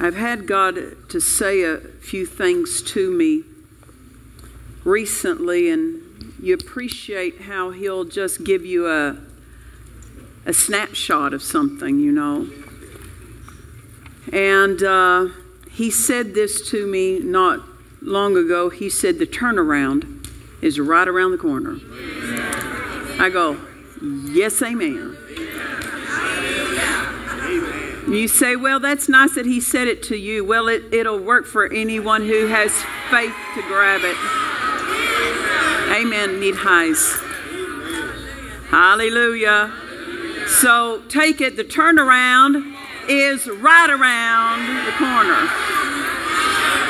I've had God to say a few things to me recently, and you appreciate how He'll just give you a, a snapshot of something, you know. And uh, He said this to me not long ago. He said, The turnaround is right around the corner. I go, Yes, amen. You say, well, that's nice that he said it to you. Well, it, it'll work for anyone who has faith to grab it. Amen. Need highs. Hallelujah. So take it. The turnaround is right around the corner.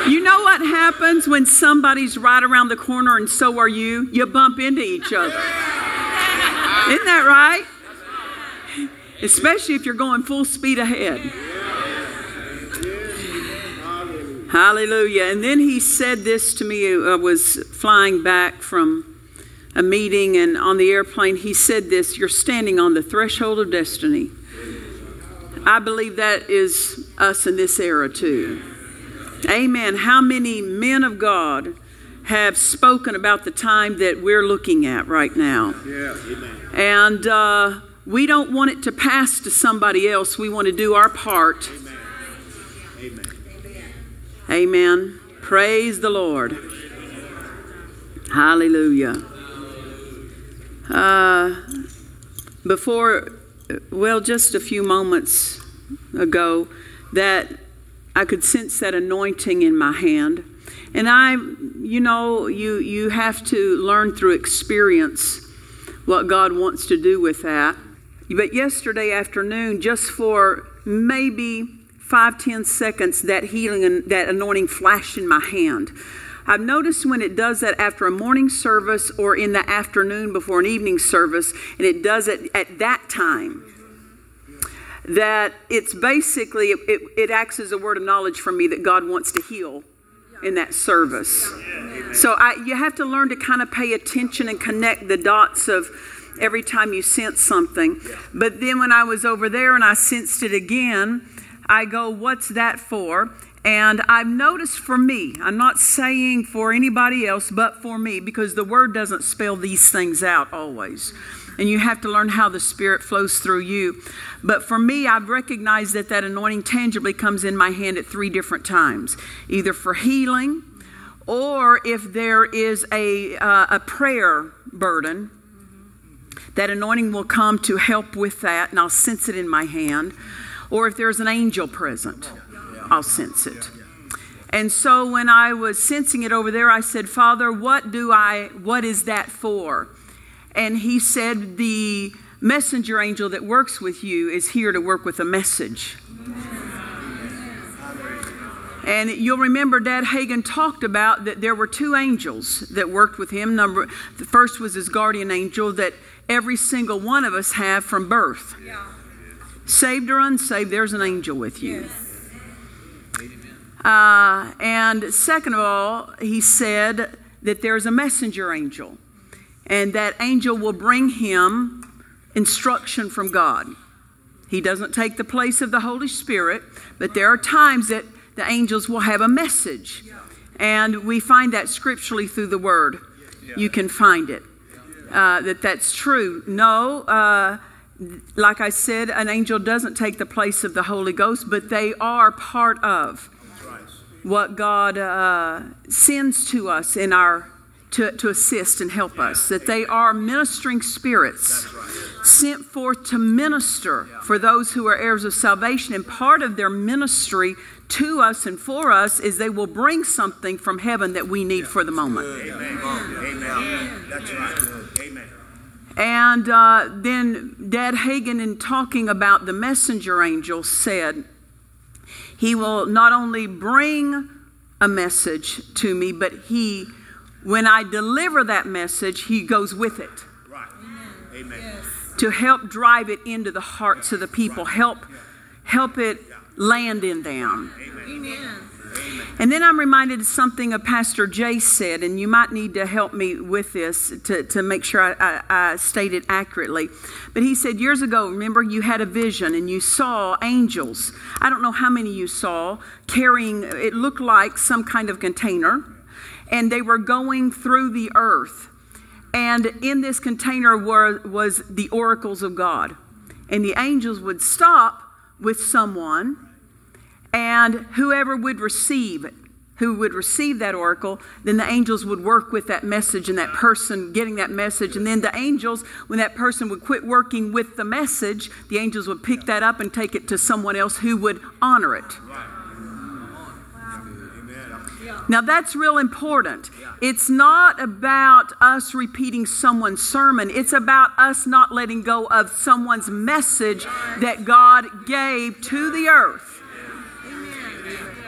You know what happens when somebody's right around the corner and so are you? You bump into each other. Isn't that right? Especially if you're going full speed ahead. Hallelujah. And then he said this to me. I was flying back from a meeting, and on the airplane, he said this You're standing on the threshold of destiny. I believe that is us in this era, too. Amen. How many men of God have spoken about the time that we're looking at right now? Yeah, amen. And, uh, we don't want it to pass to somebody else. We want to do our part. Amen. Amen. Amen. Praise the Lord. Hallelujah. Uh, before, well, just a few moments ago, that I could sense that anointing in my hand. And I, you know, you, you have to learn through experience what God wants to do with that. But yesterday afternoon, just for maybe five, ten seconds, that healing and that anointing flashed in my hand. I've noticed when it does that after a morning service or in the afternoon before an evening service, and it does it at that time, that it's basically, it, it, acts as a word of knowledge for me that God wants to heal in that service. So I, you have to learn to kind of pay attention and connect the dots of every time you sense something. But then when I was over there and I sensed it again, I go, What's that for? And I've noticed for me, I'm not saying for anybody else, but for me, because the word doesn't spell these things out always. And you have to learn how the Spirit flows through you. But for me, I've recognized that that anointing tangibly comes in my hand at three different times either for healing, or if there is a, uh, a prayer burden, that anointing will come to help with that, and I'll sense it in my hand. Or if there's an angel present, I'll sense it. And so when I was sensing it over there, I said, Father, what do I, what is that for? And he said, The messenger angel that works with you is here to work with a message. And you'll remember Dad Hagin talked about that there were two angels that worked with him. Number the first was his guardian angel that every single one of us have from birth. Yeah. Saved or unsaved, there's an angel with you. Yes. Uh, and second of all, he said that there's a messenger angel, and that angel will bring him instruction from God. He doesn't take the place of the Holy Spirit, but there are times that the angels will have a message. And we find that scripturally through the Word. You can find it uh, that that's true. No, uh, like I said, an angel doesn't take the place of the Holy Ghost, but they are part of what God uh, sends to us in our to, to assist and help us. That they are ministering spirits sent forth to minister for those who are heirs of salvation, and part of their ministry to us and for us is they will bring something from heaven that we need for the moment. Amen. Amen. That's right. And uh, then Dad Hagin, in talking about the messenger angel, said, He will not only bring a message to me, but He, when I deliver that message, He goes with it. Right. Amen. Yes. To help drive it into the hearts of the people, help, help it land in them. Amen. And then I'm reminded of something a Pastor Jay said, and you might need to help me with this to, to make sure I, I, I state it accurately. But he said years ago, remember, you had a vision and you saw angels. I don't know how many you saw carrying, it looked like some kind of container, and they were going through the earth. And in this container were, was the oracles of God. And the angels would stop with someone and whoever would receive it, who would receive that oracle, then the angels would work with that message and that person getting that message. And then the angels, when that person would quit working with the message, the angels would pick that up and take it to someone else who would honor it. Now that's real important. It's not about us repeating someone's sermon. It's about us not letting go of someone's message that God gave to the earth.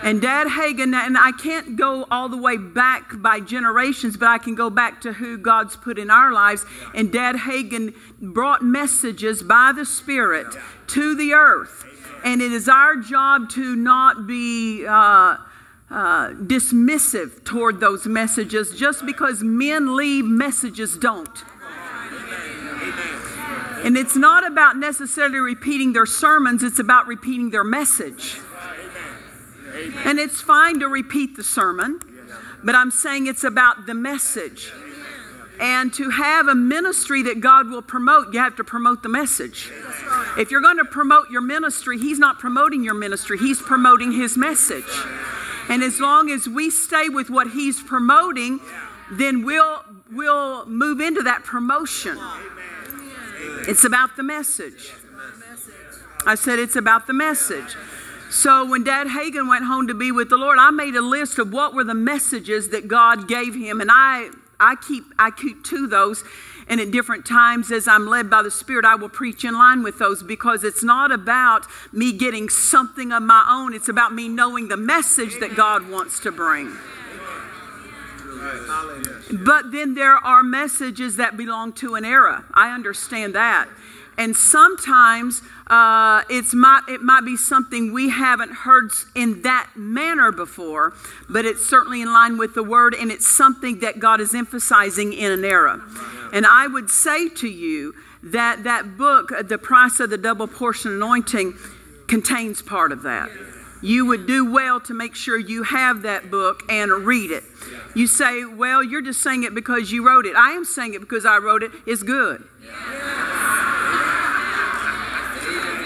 And Dad Hagin, and I can't go all the way back by generations, but I can go back to who God's put in our lives. And Dad Hagin brought messages by the Spirit to the earth. And it is our job to not be uh, uh, dismissive toward those messages just because men leave, messages don't. And it's not about necessarily repeating their sermons, it's about repeating their message. And it's fine to repeat the sermon, but I'm saying it's about the message. And to have a ministry that God will promote, you have to promote the message. If you're going to promote your ministry, He's not promoting your ministry, He's promoting His message. And as long as we stay with what He's promoting, then we'll, we'll move into that promotion. It's about the message. I said it's about the message. So when Dad Hagin went home to be with the Lord, I made a list of what were the messages that God gave him, and I I keep I keep to those. And at different times, as I'm led by the Spirit, I will preach in line with those because it's not about me getting something of my own. It's about me knowing the message that God wants to bring. But then there are messages that belong to an era. I understand that. And sometimes uh, it's might, it might be something we haven't heard in that manner before, but it's certainly in line with the word, and it's something that God is emphasizing in an era. And I would say to you that that book, The Price of the Double Portion Anointing, contains part of that. You would do well to make sure you have that book and read it. You say, Well, you're just saying it because you wrote it. I am saying it because I wrote it. It's good.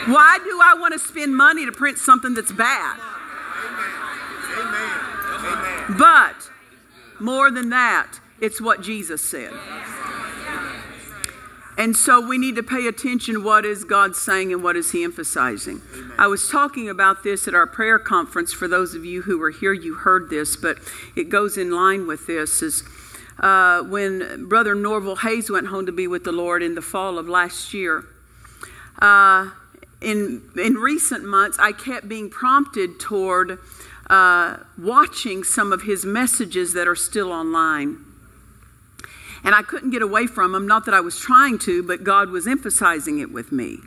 Why do I want to spend money to print something that's bad? amen. But more than that, it's what Jesus said. And so we need to pay attention what is God saying and what is he emphasizing. I was talking about this at our prayer conference for those of you who were here you heard this, but it goes in line with this is uh, when Brother Norval Hayes went home to be with the Lord in the fall of last year. Uh, in, in recent months, I kept being prompted toward uh, watching some of his messages that are still online. And I couldn't get away from them, not that I was trying to, but God was emphasizing it with me.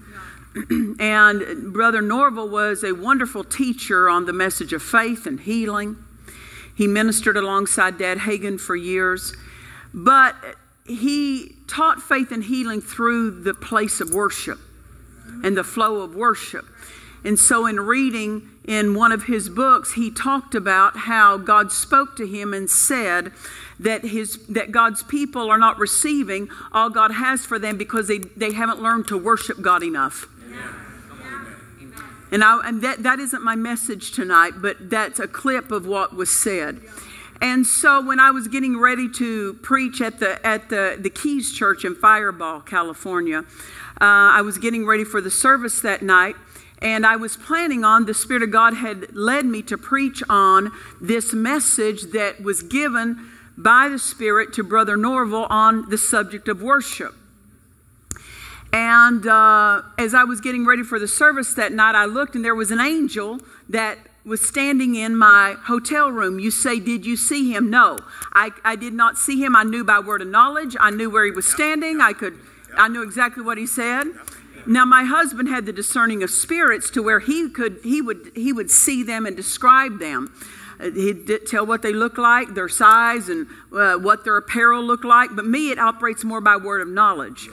and Brother Norval was a wonderful teacher on the message of faith and healing. He ministered alongside Dad Hagin for years, but he taught faith and healing through the place of worship and the flow of worship. And so, in reading in one of his books, he talked about how God spoke to him and said that, his, that God's people are not receiving all God has for them because they, they haven't learned to worship God enough. And, I, and that, that isn't my message tonight, but that's a clip of what was said. And so when I was getting ready to preach at the, at the, the Keys Church in Fireball, California, uh, I was getting ready for the service that night, and I was planning on, the Spirit of God had led me to preach on this message that was given by the Spirit to Brother Norval on the subject of worship. And uh, as I was getting ready for the service that night, I looked and there was an angel that was standing in my hotel room. You say, Did you see him? No, I, I did not see him. I knew by word of knowledge, I knew where he was standing. I could I knew exactly what he said. Now my husband had the discerning of spirits to where he could he would he would see them and describe them. Uh, He'd tell what they look like, their size, and uh, what their apparel looked like. But me, it operates more by word of knowledge.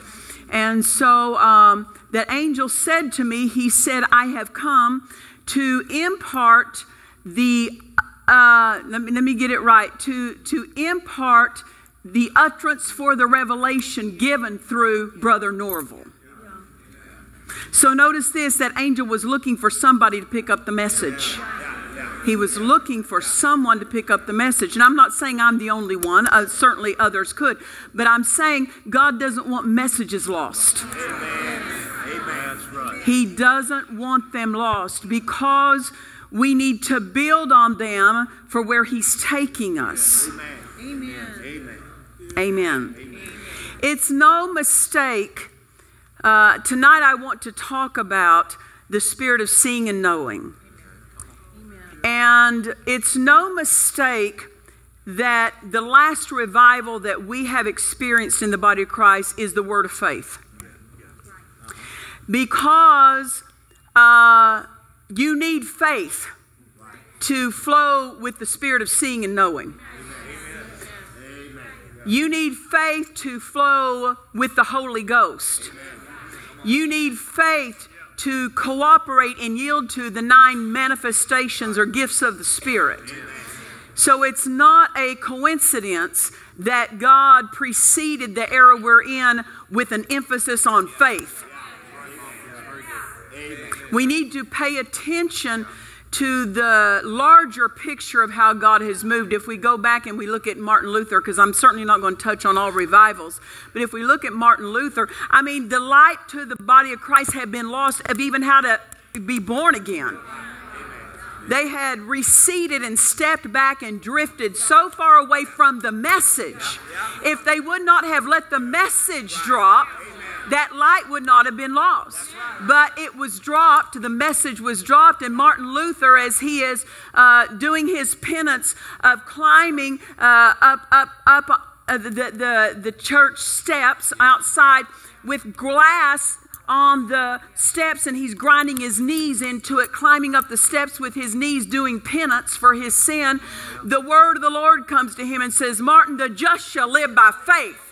And so um, that angel said to me, he said, "I have come to impart the uh, let, me, let me get it right to to impart the utterance for the revelation given through Brother Norval." So notice this that angel was looking for somebody to pick up the message. He was looking for someone to pick up the message. And I'm not saying I'm the only one, uh, certainly others could, but I'm saying God doesn't want messages lost. Amen. Amen. He doesn't want them lost because we need to build on them for where He's taking us. Amen. Amen. It's no mistake. Uh, tonight, I want to talk about the spirit of seeing and knowing. And it's no mistake that the last revival that we have experienced in the body of Christ is the word of faith. Because uh, you need faith to flow with the spirit of seeing and knowing. You need faith to flow with the Holy Ghost. You need faith to cooperate and yield to the nine manifestations or gifts of the Spirit. So it's not a coincidence that God preceded the era we're in with an emphasis on faith. We need to pay attention to the larger picture of how God has moved. If we go back and we look at Martin Luther, because I'm certainly not going to touch on all revivals, but if we look at Martin Luther, I mean, the light to the body of Christ had been lost of even how to be born again. They had receded and stepped back and drifted so far away from the message. If they would not have let the message drop, that light would not have been lost. But it was dropped, the message was dropped, and Martin Luther, as he is uh, doing his penance of climbing uh, up, up, up uh, the, the, the church steps outside with glass on the steps and he's grinding his knees into it, climbing up the steps with his knees, doing penance for his sin. The word of the Lord comes to him and says, Martin, the just shall live by faith.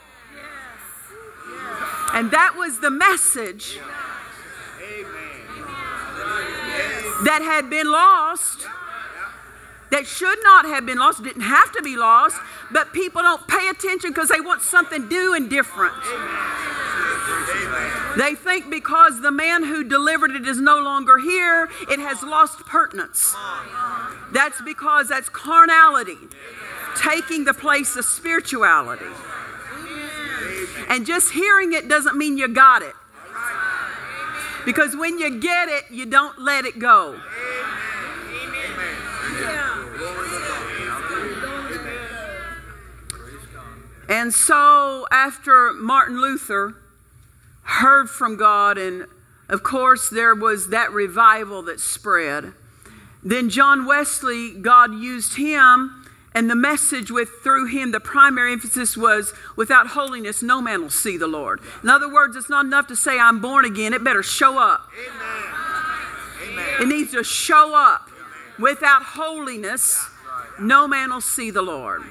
And that was the message that had been lost, that should not have been lost, didn't have to be lost, but people don't pay attention because they want something new and different. They think because the man who delivered it is no longer here, it has lost pertinence. That's because that's carnality taking the place of spirituality. And just hearing it doesn't mean you got it. Because when you get it, you don't let it go. And so, after Martin Luther heard from God, and of course, there was that revival that spread, then John Wesley, God used him and the message with through him, the primary emphasis was without holiness, no man will see the Lord. In other words, it's not enough to say I'm born again, it better show up. Amen. It needs to show up. Without holiness, no man will see the Lord.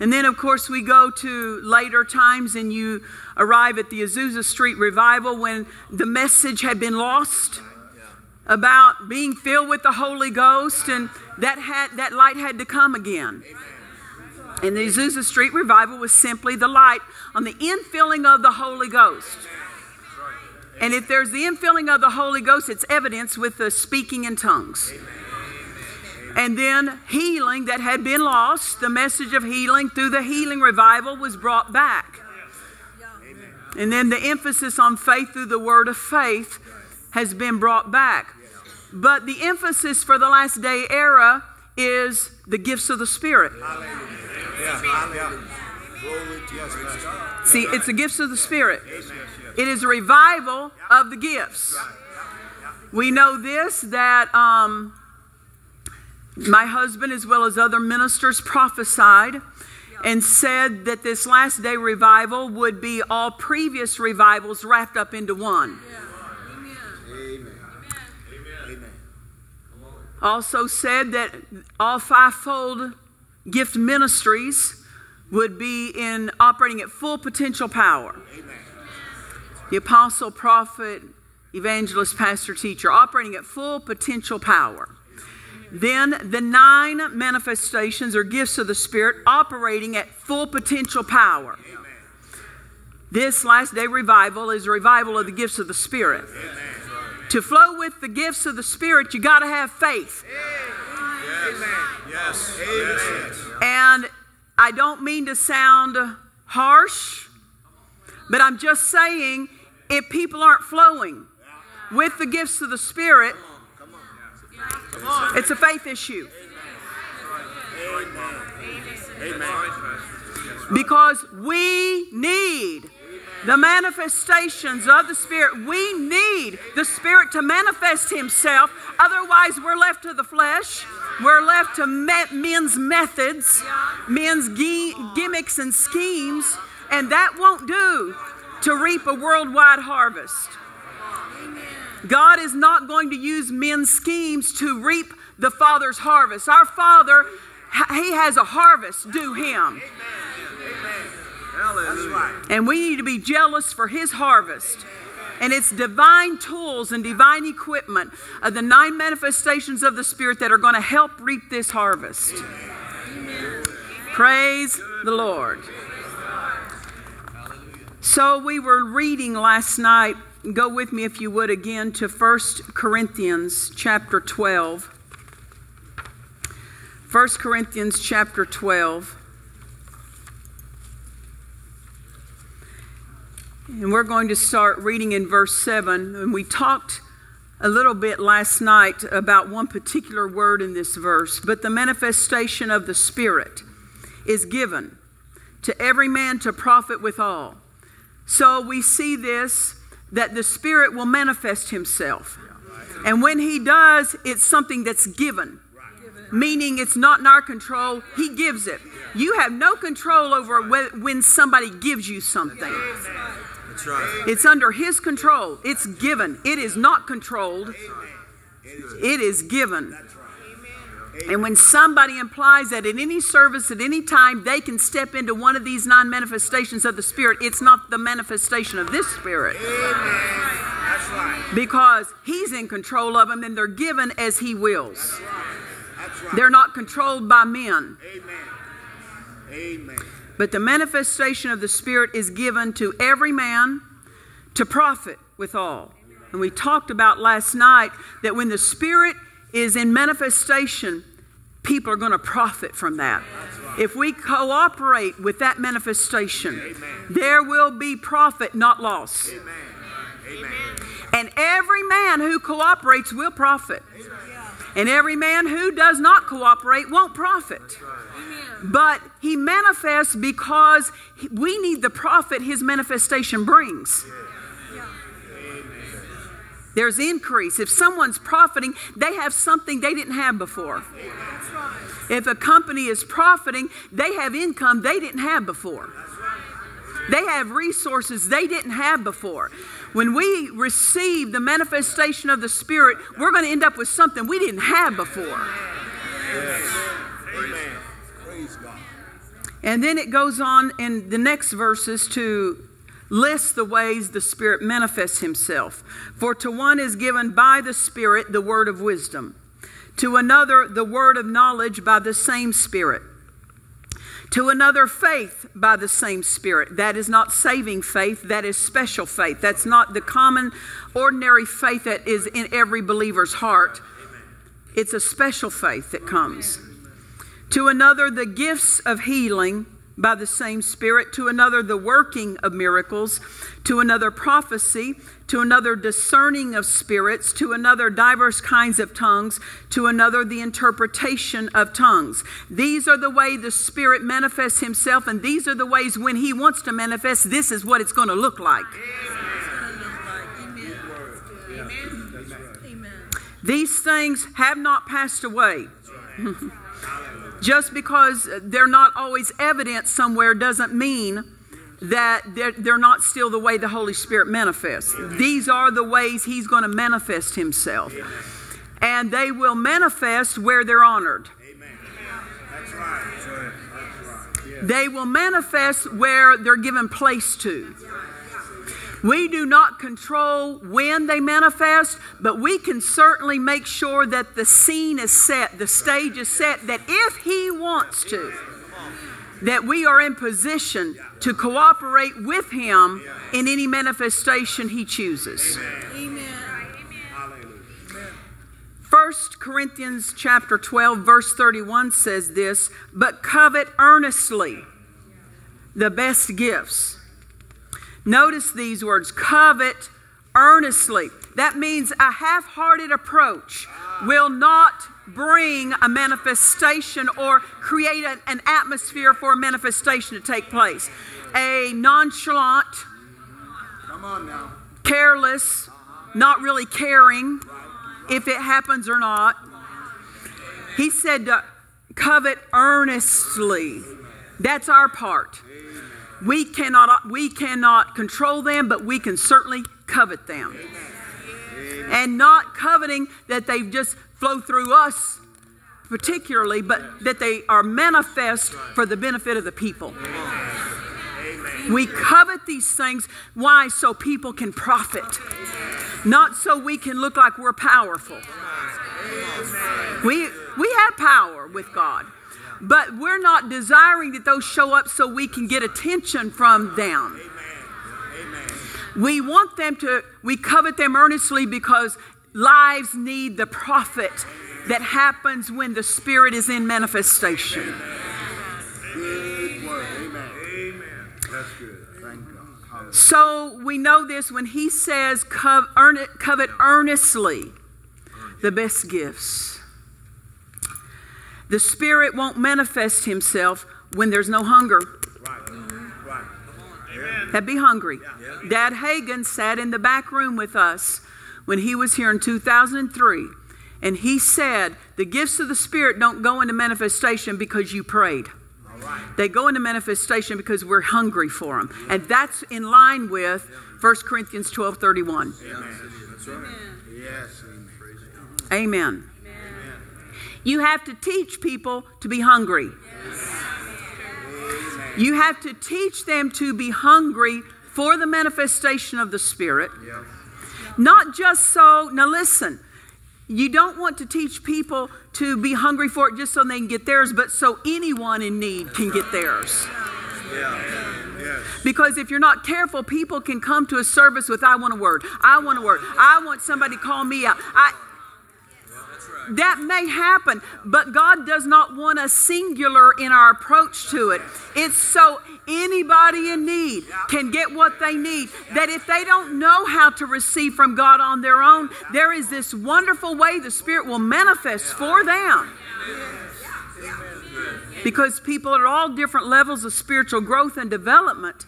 And then, of course, we go to later times and you arrive at the Azusa Street revival when the message had been lost about being filled with the Holy Ghost, and that had that light had to come again. And the Azusa Street revival was simply the light on the infilling of the Holy Ghost. And if there's the infilling of the Holy Ghost, it's evidence with the speaking in tongues. And then healing that had been lost, the message of healing through the healing revival was brought back. And then the emphasis on faith through the word of faith has been brought back. But the emphasis for the last day era is the gifts of the Spirit. See, it's the gifts of the Spirit. It is a revival of the gifts. We know this that um, my husband, as well as other ministers, prophesied and said that this last day revival would be all previous revivals wrapped up into one. Also said that all fivefold gift ministries would be in operating at full potential power. The apostle, prophet, evangelist, pastor, teacher, operating at full potential power. Then the nine manifestations or gifts of the Spirit operating at full potential power. This last day revival is a revival of the gifts of the Spirit. To flow with the gifts of the Spirit, you got to have faith. Yes. Yes. And I don't mean to sound harsh, but I'm just saying if people aren't flowing with the gifts of the Spirit, it's a faith issue. Because we need the manifestations of the Spirit. We need the Spirit to manifest Himself. Otherwise, we're left to the flesh. We're left to men's methods, men's gimmicks and schemes, and that won't do to reap a worldwide harvest. God is not going to use men's schemes to reap the Father's harvest. Our Father, He has a harvest due Him. And we need to be jealous for His harvest. And it's divine tools and divine equipment of the nine manifestations of the Spirit that are going to help reap this harvest. Praise the Lord. So we were reading last night. Go with me if you would again to 1 Corinthians chapter 12. 1 Corinthians chapter 12. And we're going to start reading in verse 7. And we talked a little bit last night about one particular word in this verse, but the manifestation of the Spirit is given to every man to profit withal. So we see this that the Spirit will manifest Himself. And when He does, it's something that's given, meaning it's not in our control. He gives it. You have no control over when somebody gives you something. Right. It's under His control. It's given. It is not controlled. It is given. And when somebody implies that in any service at any time they can step into one of these nine manifestations of the Spirit, it's not the manifestation of this Spirit. Because He's in control of them and they're given as He wills. They're not controlled by men. Amen. Amen. But the manifestation of the Spirit is given to every man to profit withal. And we talked about last night that when the Spirit is in manifestation, people are going to profit from that. If we cooperate with that manifestation, Amen. there will be profit, not loss. Amen. And every man who cooperates will profit. And every man who does not cooperate won't profit. But he manifests because we need the profit his manifestation brings. There's increase. If someone's profiting, they have something they didn't have before. If a company is profiting, they have income they didn't have before. They have resources they didn't have before. When we receive the manifestation of the Spirit, we're going to end up with something we didn't have before. And then it goes on in the next verses to list the ways the Spirit manifests Himself. For to one is given by the Spirit the word of wisdom, to another the word of knowledge by the same Spirit, to another faith by the same Spirit. That is not saving faith, that is special faith. That's not the common, ordinary faith that is in every believer's heart. It's a special faith that comes. To another, the gifts of healing by the same Spirit, to another, the working of miracles, to another, prophecy, to another, discerning of spirits, to another, diverse kinds of tongues, to another, the interpretation of tongues. These are the way the Spirit manifests Himself, and these are the ways when He wants to manifest, this is what it's going to look like. These things have not passed away. Just because they're not always evident somewhere doesn't mean that they're, they're not still the way the Holy Spirit manifests. These are the ways He's going to manifest Himself. and they will manifest where they're honored. That's right. That's right. They will manifest where they're given place to. We do not control when they manifest, but we can certainly make sure that the scene is set, the stage is set, that if He wants to, that we are in position to cooperate with Him in any manifestation He chooses. Hallelujah. 1 Corinthians chapter 12 verse 31 says this, but covet earnestly the best gifts. Notice these words, covet earnestly. That means a half-hearted approach will not bring a manifestation or create an, an atmosphere for a manifestation to take place. A nonchalant, Come on now. careless, not really caring if it happens or not. He said to covet earnestly. That's our part. We cannot we cannot control them, but we can certainly covet them. And not coveting that they just flow through us particularly, but that they are manifest for the benefit of the people. We covet these things. Why? So people can profit. Not so we can look like we're powerful. We, we have power with God, but we're not desiring that those show up so we can get attention from them. We want them to, we covet them earnestly because lives need the profit that happens when the Spirit is in manifestation. Good word. Amen. Amen. That's good. Thank God. So we know this when he says, "Cov- earn it- covet earnestly the best gifts. The Spirit won't manifest himself when there's no hunger. Right. Right. Amen. That'd be hungry. Dad Hagin sat in the back room with us when he was here in 2003, and he said, The gifts of the Spirit don't go into manifestation because you prayed. All right. They go into manifestation because we're hungry for them. And that's in line with 1 Corinthians 12 31. Amen. That's right. Yes. Amen. You have to teach people to be hungry. You have to teach them to be hungry for the manifestation of the Spirit. Not just so, now listen, you don't want to teach people to be hungry for it just so they can get theirs, but so anyone in need can get theirs. Because if you're not careful, people can come to a service with, I want a word, I want a word, I want somebody to call me out. I, that may happen, but God does not want us singular in our approach to it. It's so anybody in need can get what they need. That if they don't know how to receive from God on their own, there is this wonderful way the Spirit will manifest for them. Because people are at all different levels of spiritual growth and development.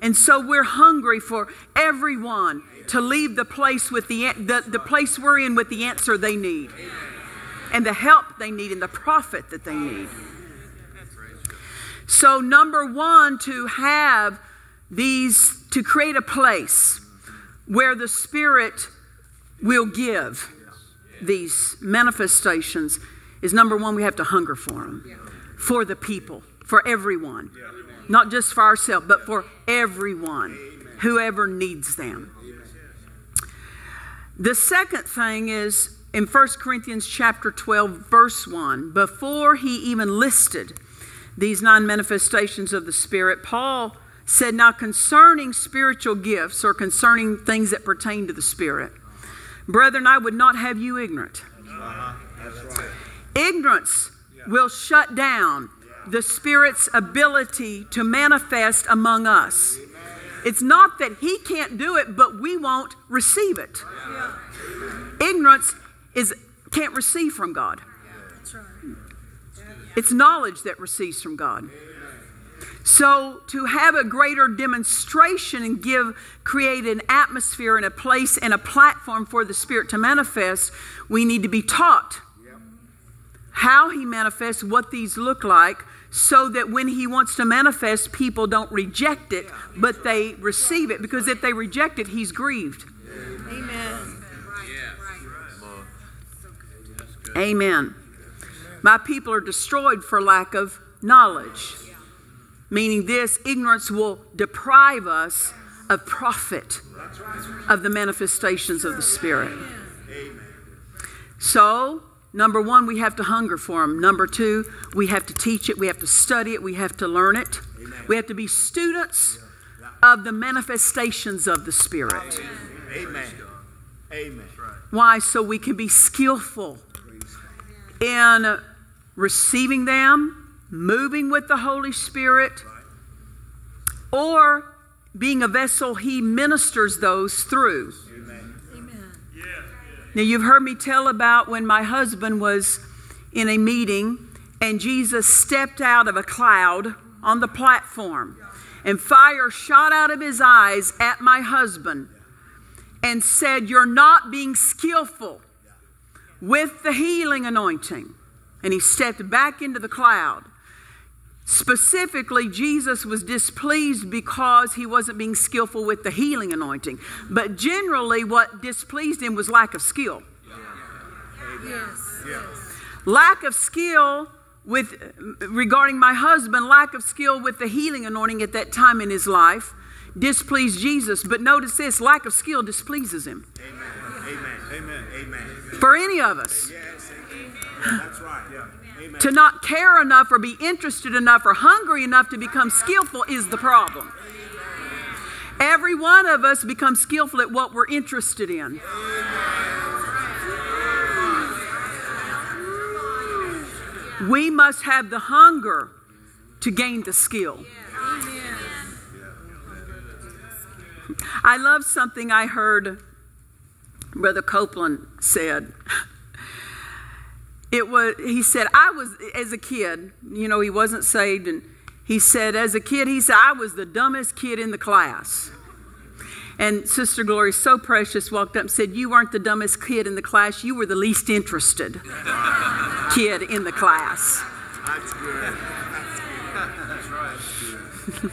And so we're hungry for everyone to leave the place with the, the, the place we're in with the answer they need and the help they need and the profit that they need. So, number one, to have these, to create a place where the Spirit will give these manifestations is number one, we have to hunger for them, for the people, for everyone. Not just for ourselves, but for everyone, whoever needs them. The second thing is in 1 Corinthians chapter 12 verse 1, before he even listed these nine manifestations of the Spirit, Paul said, Now concerning spiritual gifts or concerning things that pertain to the Spirit, brethren, I would not have you ignorant. Right. Ignorance will shut down the Spirit's ability to manifest among us. It's not that He can't do it, but we won't receive it. Ignorance is can't receive from God. It's knowledge that receives from God. So to have a greater demonstration and give create an atmosphere and a place and a platform for the Spirit to manifest, we need to be taught how he manifests, what these look like, so that when he wants to manifest, people don't reject it, but they receive it. Because if they reject it, he's grieved. Amen. Amen. My people are destroyed for lack of knowledge. Meaning, this ignorance will deprive us of profit of the manifestations of the Spirit. So, number one, we have to hunger for them. Number two, we have to teach it, we have to study it, we have to learn it. We have to be students of the manifestations of the Spirit. Amen. Amen. Why? So we can be skillful in receiving them, moving with the Holy Spirit, or being a vessel He ministers those through. Now, you've heard me tell about when my husband was in a meeting and Jesus stepped out of a cloud on the platform and fire shot out of his eyes at my husband and said, You're not being skillful with the healing anointing. And he stepped back into the cloud. Specifically, Jesus was displeased because he wasn't being skillful with the healing anointing. But generally, what displeased him was lack of skill. Yes. Lack of skill with regarding my husband, lack of skill with the healing anointing at that time in his life displeased Jesus. But notice this lack of skill displeases him. Amen. Amen. Amen. For any of us. Yes. That's right. Yeah. Amen. To not care enough or be interested enough or hungry enough to become skillful is the problem. Every one of us becomes skillful at what we're interested in. We must have the hunger to gain the skill. I love something I heard Brother Copeland said. It was he said I was as a kid, you know, he wasn't saved and he said as a kid he said I was the dumbest kid in the class. And Sister Gloria, so precious, walked up and said, You weren't the dumbest kid in the class, you were the least interested kid in the class. That's good. That's right.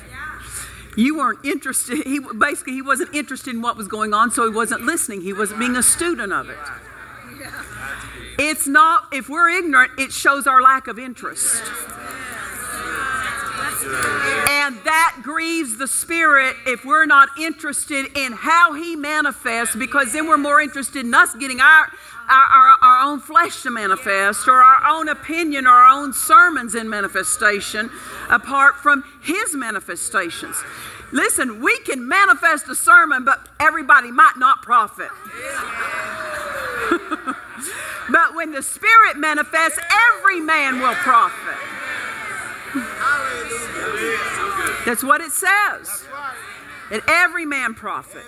You weren't interested. He basically he wasn't interested in what was going on, so he wasn't listening. He wasn't being a student of it. It's not if we're ignorant, it shows our lack of interest. And that grieves the spirit if we're not interested in how he manifests, because then we're more interested in us getting our, our, our, our own flesh to manifest, or our own opinion, or our own sermons in manifestation, apart from his manifestations. Listen, we can manifest a sermon, but everybody might not profit. but when the Spirit manifests, every man will profit. That's what it says. That every man profit.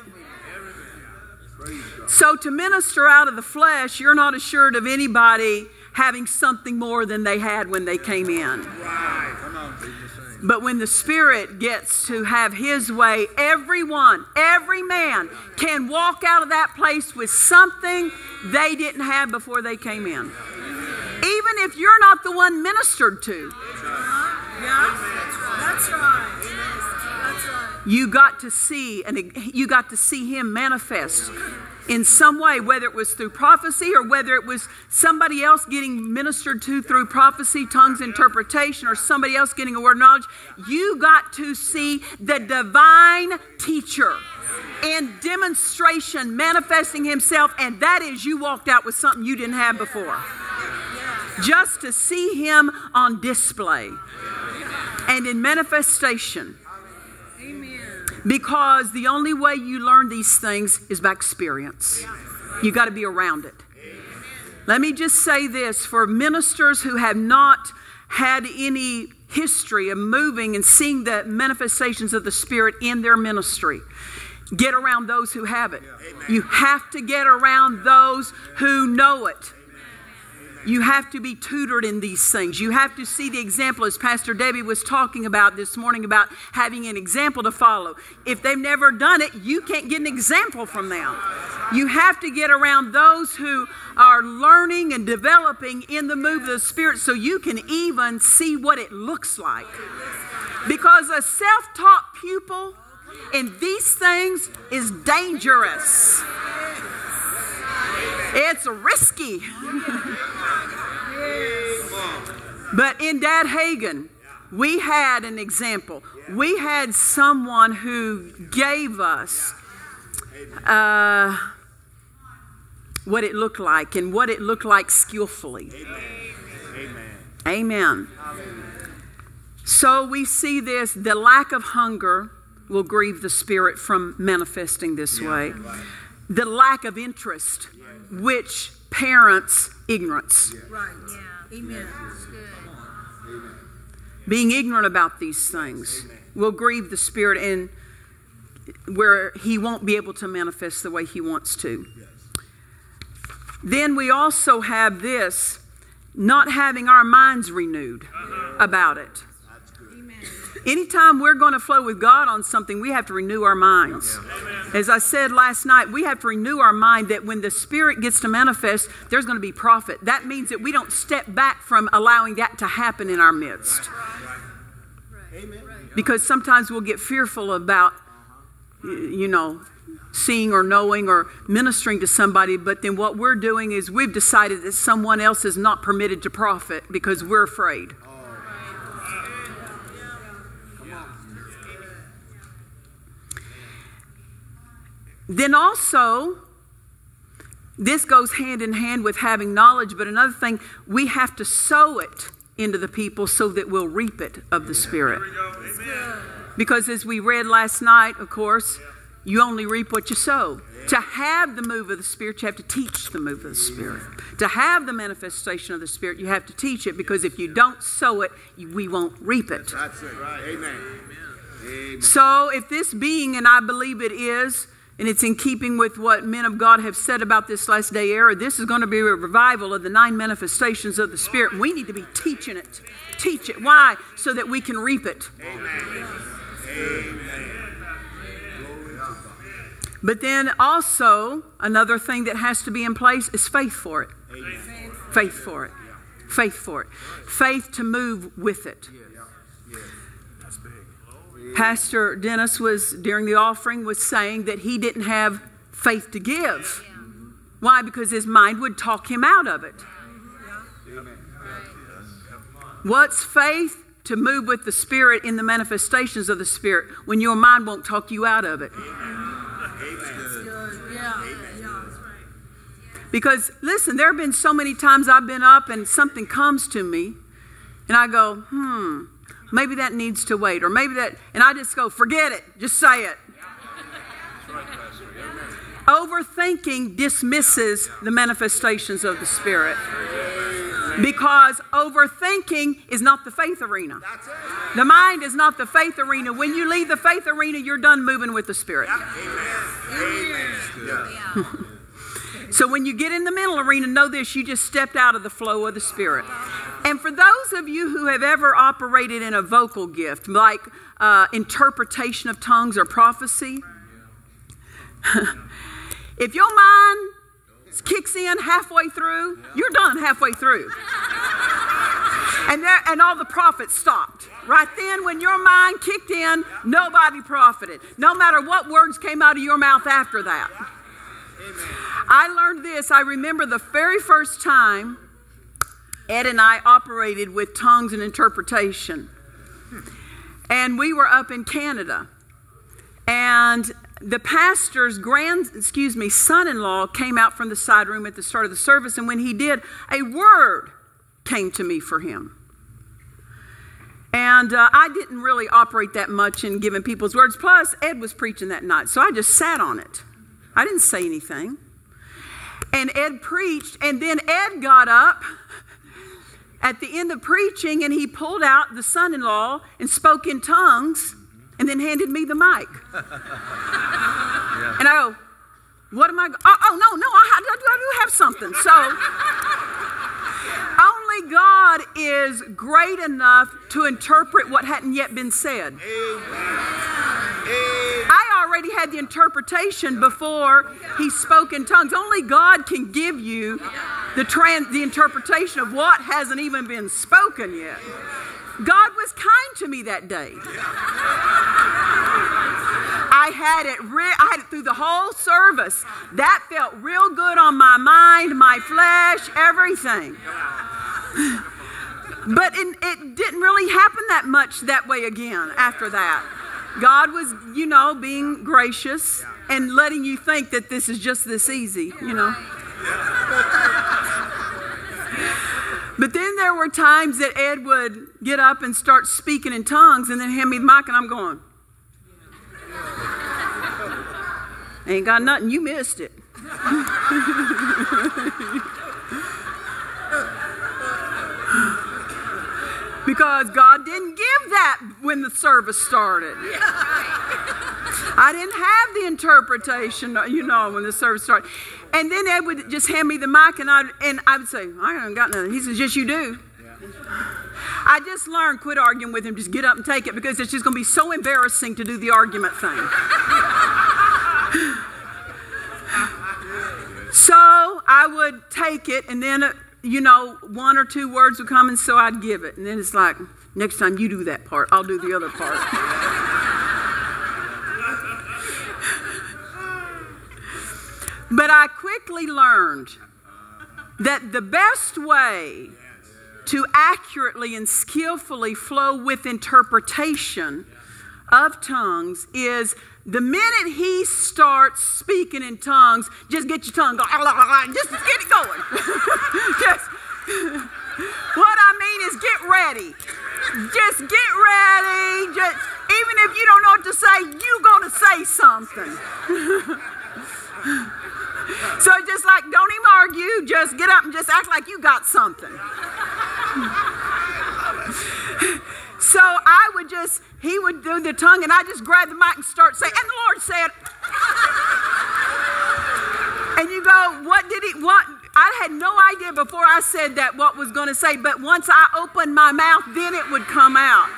So to minister out of the flesh, you're not assured of anybody having something more than they had when they came in. But when the Spirit gets to have His way, everyone, every man can walk out of that place with something they didn't have before they came in. Even if you're not the one ministered to, you got to see and you got to see him manifest in some way whether it was through prophecy or whether it was somebody else getting ministered to through prophecy tongues interpretation or somebody else getting a word of knowledge you got to see the divine teacher in demonstration manifesting himself and that is you walked out with something you didn't have before. Just to see him on display and in manifestation because the only way you learn these things is by experience. You got to be around it. Let me just say this for ministers who have not had any history of moving and seeing the manifestations of the Spirit in their ministry. Get around those who have it. You have to get around those who know it. You have to be tutored in these things. You have to see the example, as Pastor Debbie was talking about this morning, about having an example to follow. If they've never done it, you can't get an example from them. You have to get around those who are learning and developing in the move of the Spirit so you can even see what it looks like. Because a self taught pupil in these things is dangerous. It's risky. But in Dad Hagin, we had an example. We had someone who gave us uh, what it looked like and what it looked like skillfully. Amen. So we see this the lack of hunger will grieve the spirit from manifesting this way. The lack of interest, which parents ignorance. Right. Yeah. Amen. That's good. Being ignorant about these things will grieve the spirit and where he won't be able to manifest the way he wants to. Then we also have this not having our minds renewed about it. Anytime we're going to flow with God on something, we have to renew our minds. As I said last night, we have to renew our mind that when the Spirit gets to manifest, there's going to be profit. That means that we don't step back from allowing that to happen in our midst. Because sometimes we'll get fearful about, you know, seeing or knowing or ministering to somebody, but then what we're doing is we've decided that someone else is not permitted to profit because we're afraid. Then also, this goes hand in hand with having knowledge, but another thing, we have to sow it into the people so that we'll reap it of the Spirit. Because as we read last night, of course, you only reap what you sow. To have the move of the Spirit, you have to teach the move of the Spirit. To have the manifestation of the Spirit, you have to teach it because if you don't sow it, we won't reap it. That's it. Amen. Amen. So, if this being, and I believe it is, and it's in keeping with what men of God have said about this last day era, this is going to be a revival of the nine manifestations of the Spirit. We need to be teaching it. Teach it. Why? So that we can reap it. But then also, another thing that has to be in place is faith for it. Faith for it. Faith for it. Faith to move with it. Pastor Dennis was during the offering was saying that he didn't have faith to give. Why? Because his mind would talk him out of it. What's faith? To move with the Spirit in the manifestations of the Spirit when your mind won't talk you out of it. Because listen, there have been so many times I've been up and something comes to me and I go, hmm, maybe that needs to wait. Or maybe that, and I just go, forget it, just say it. Overthinking dismisses the manifestations of the Spirit. Because overthinking is not the faith arena. The mind is not the faith arena. When you leave the faith arena, you're done moving with the Spirit. So when you get in the mental arena, know this you just stepped out of the flow of the Spirit. And for those of you who have ever operated in a vocal gift, like uh, interpretation of tongues or prophecy, if your mind kicks in halfway through, you're done halfway through. And, there, and all the prophets stopped. Right then, when your mind kicked in, nobody profited. No matter what words came out of your mouth after that. I learned this. I remember the very first time Ed and I operated with tongues and interpretation. And we were up in Canada. And the pastor's grand, excuse me, son-in-law came out from the side room at the start of the service, and when he did, a word came to me for him. And uh, I didn't really operate that much in giving people's words. Plus, Ed was preaching that night, so I just sat on it. I didn't say anything. And Ed preached, and then Ed got up at the end of preaching and he pulled out the son in law and spoke in tongues and then handed me the mic. And I go, What am I? Oh, oh, no, no, I, I, I do have something. So, only God is great enough to interpret what hadn't yet been said. I already had the interpretation before he spoke in tongues. Only God can give you the, tran- the interpretation of what hasn't even been spoken yet. God was kind to me that day. I had it I had it through the whole service. That felt real good on my mind, my flesh, everything. But it, it didn't really happen that much that way again after that. God was, you know, being gracious and letting you think that this is just this easy, you know. But then there were times that Ed would get up and start speaking in tongues and then hand me the mic, and I'm going, Ain't got nothing, you missed it. because God didn't give that when the service started. I didn't have the interpretation, you know, when the service started. And then Ed would just hand me the mic, and I and I would say, "I haven't got nothing." He says, "Yes, you do." I just learned quit arguing with him. Just get up and take it because it's just going to be so embarrassing to do the argument thing. so I would take it, and then you know one or two words would come, and so I'd give it, and then it's like next time you do that part, I'll do the other part. But I quickly learned that the best way to accurately and skillfully flow with interpretation of tongues is the minute he starts speaking in tongues, just get your tongue going. Just get it going. just, what I mean is get ready. Just get ready. Just, even if you don't know what to say, you're going to say something. So just like, don't even argue, just get up and just act like you got something. So I would just, he would do the tongue, and I just grab the mic and start saying, and the Lord said, and you go, what did he, what? I had no idea before I said that what was going to say, but once I opened my mouth, then it would come out.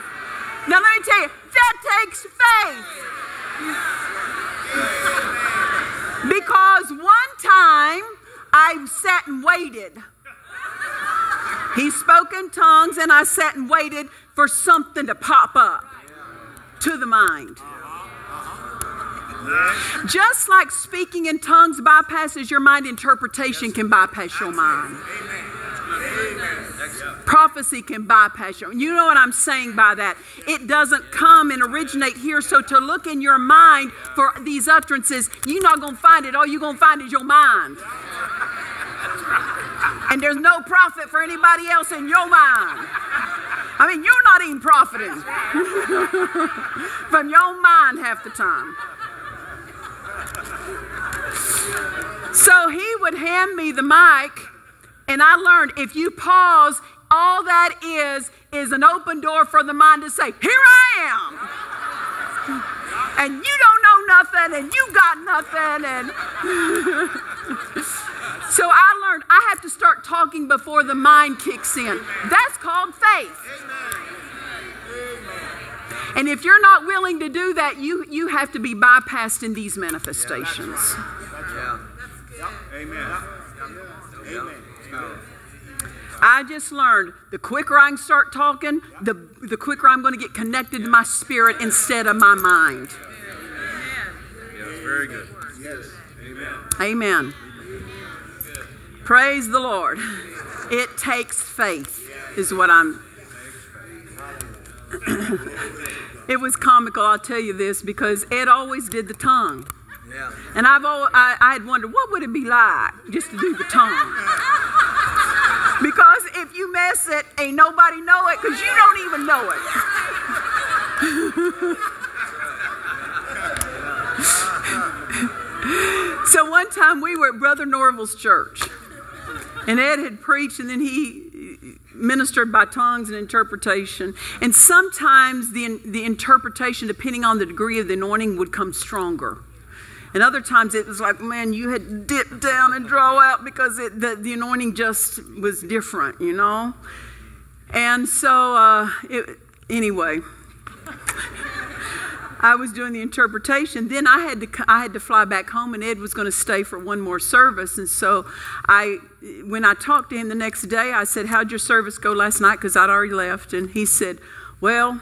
Now let me tell you, that takes faith. Because one time I sat and waited. He spoke in tongues, and I sat and waited for something to pop up to the mind. Just like speaking in tongues bypasses your mind, interpretation can bypass your mind. Prophecy can bypass you. You know what I'm saying by that? It doesn't come and originate here. So to look in your mind for these utterances, you're not going to find it. All you're going to find is your mind. And there's no profit for anybody else in your mind. I mean, you're not even profiting from your mind half the time. So he would hand me the mic and I learned if you pause, all that is is an open door for the mind to say, Here I am. And you don't know nothing, and you got nothing. And so I learned I have to start talking before the mind kicks in. That's called faith. And if you're not willing to do that, you, you have to be bypassed in these manifestations. Yeah. Amen. I just learned the quicker I can start talking, the, the quicker I'm going to get connected to my spirit instead of my mind. Yes, very good. Yes. Amen. Amen. Praise the Lord. It takes faith, is what I'm. it was comical, I'll tell you this, because Ed always did the tongue. Yeah. And I've always, I, I had wondered, what would it be like just to do the tongue? Because if you mess it, ain't nobody know it because you don't even know it. so one time we were at Brother Norvel's church, and Ed had preached, and then he ministered by tongues and interpretation. And sometimes the, the interpretation, depending on the degree of the anointing, would come stronger. And other times it was like, man, you had to dip down and draw out because it, the, the anointing just was different, you know? And so, uh, it, anyway, I was doing the interpretation. Then I had to I had to fly back home, and Ed was going to stay for one more service. And so I, when I talked to him the next day, I said, "How'd your service go last night?" Because I'd already left, and he said, "Well,"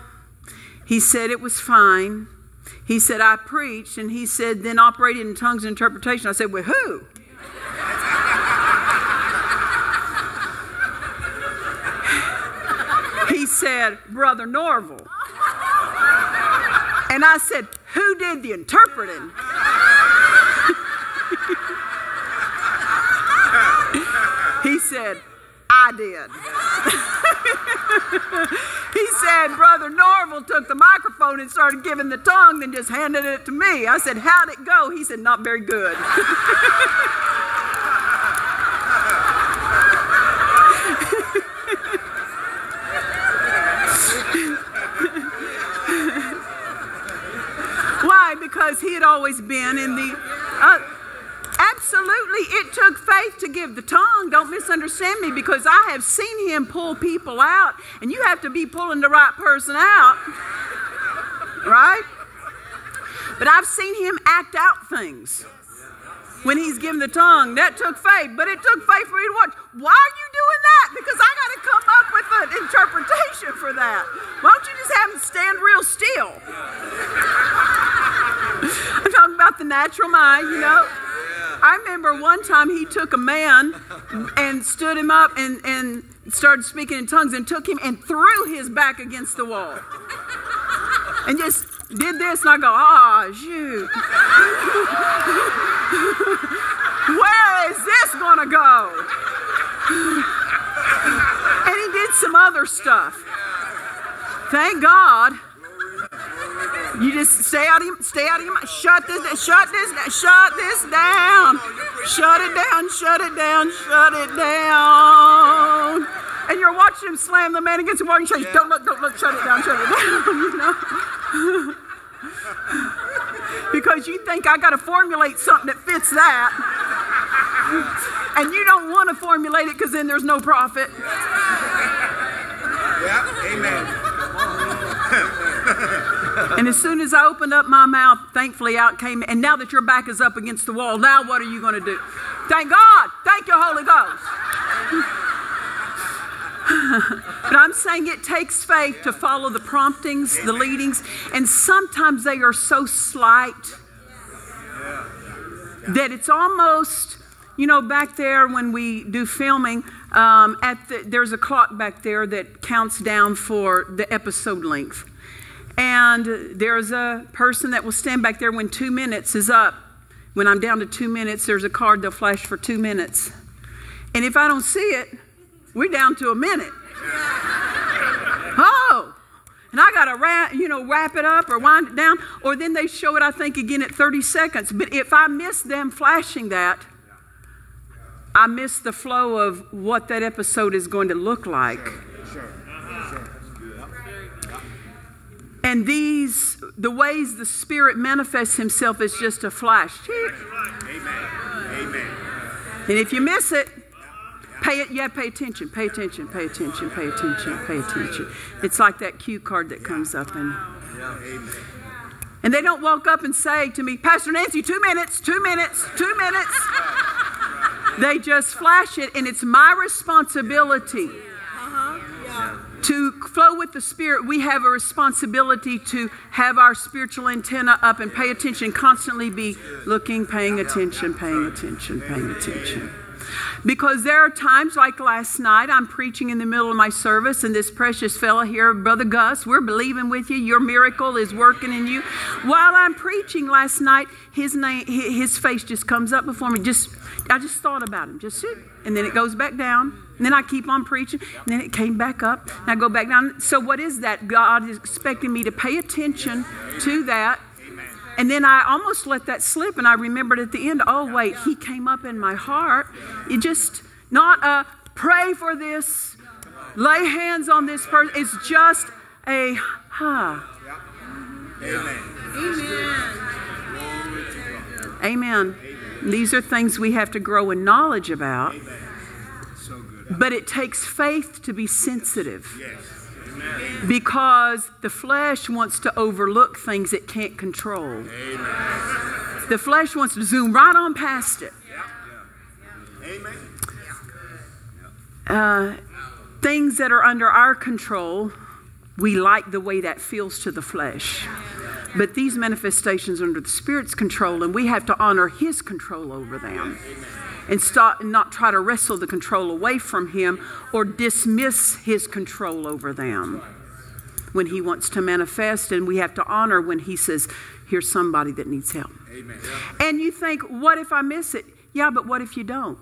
he said it was fine. He said, I preached, and he said, then operated in tongues and interpretation. I said, With who? He said, Brother Norvel. And I said, Who did the interpreting? he said, I did. he said, Brother Norvel took the microphone and started giving the tongue, then just handed it to me. I said, How'd it go? He said, Not very good. Why? Because he had always been in the. Uh, absolutely, it took faith to give the tongue. Don't misunderstand me because I have seen him pull people out, and you have to be pulling the right person out. Right? But I've seen him act out things when he's giving the tongue. That took faith, but it took faith for me to watch. Why are you doing that? Because I got to come up with an interpretation for that. Why don't you just have him stand real still? About the natural mind, you know. I remember one time he took a man and stood him up and, and started speaking in tongues and took him and threw his back against the wall. And just did this, and I go, ah, shoot. Where is this going to go? And he did some other stuff. Thank God. You just stay out of your, stay out of your. Shut this, shut this, shut this down. Shut it down, shut it down, shut it down. And you're watching him slam the man against the wall and you say, don't look, don't look, shut it down, shut it down, you know? because you think I got to formulate something that fits that. And you don't want to formulate it because then there's no profit. Yeah, amen. And as soon as I opened up my mouth, thankfully out came, and now that your back is up against the wall, now what are you going to do? Thank God. Thank you, Holy Ghost. but I'm saying it takes faith to follow the promptings, the leadings, and sometimes they are so slight that it's almost, you know, back there when we do filming, um, at the, there's a clock back there that counts down for the episode length. And there's a person that will stand back there when two minutes is up. When I'm down to two minutes, there's a card they'll flash for two minutes. And if I don't see it, we're down to a minute. Oh, and I got to wrap, you know, wrap it up or wind it down, or then they show it, I think, again at 30 seconds. But if I miss them flashing that, I miss the flow of what that episode is going to look like. And these, the ways the Spirit manifests Himself is just a flash. Amen. Amen. And if you miss it, pay it. Yeah, pay attention. Pay attention. Pay attention. Pay attention. Pay attention. It's like that cue card that comes up and. And they don't walk up and say to me, Pastor Nancy, two minutes, two minutes, two minutes. They just flash it, and it's my responsibility to flow with the Spirit, we have a responsibility to have our spiritual antenna up and pay attention, constantly be looking, paying attention, paying attention, paying attention. Because there are times like last night, I'm preaching in the middle of my service, and this precious fella here, Brother Gus, we're believing with you. Your miracle is working in you. While I'm preaching last night, his name, his face just comes up before me. Just, I just thought about him. Just and then it goes back down. And then I keep on preaching, and then it came back up, and I go back down. So, what is that? God is expecting me to pay attention to that. And then I almost let that slip, and I remembered at the end, oh, wait, he came up in my heart. It just, not a pray for this, lay hands on this person. It's just a, huh. Amen. Amen. Amen. These are things we have to grow in knowledge about. Good. But it takes faith to be sensitive Yes. Because the flesh wants to overlook things it can't control. Amen. The flesh wants to zoom right on past it. Amen. Uh, things that are under our control, we like the way that feels to the flesh. But these manifestations are under the Spirit's control, and we have to honor His control over them. And stop and not try to wrestle the control away from him or dismiss his control over them. When he wants to manifest and we have to honor when he says here's somebody that needs help. Amen. and you think what if i miss it? Yeah but what if you don't?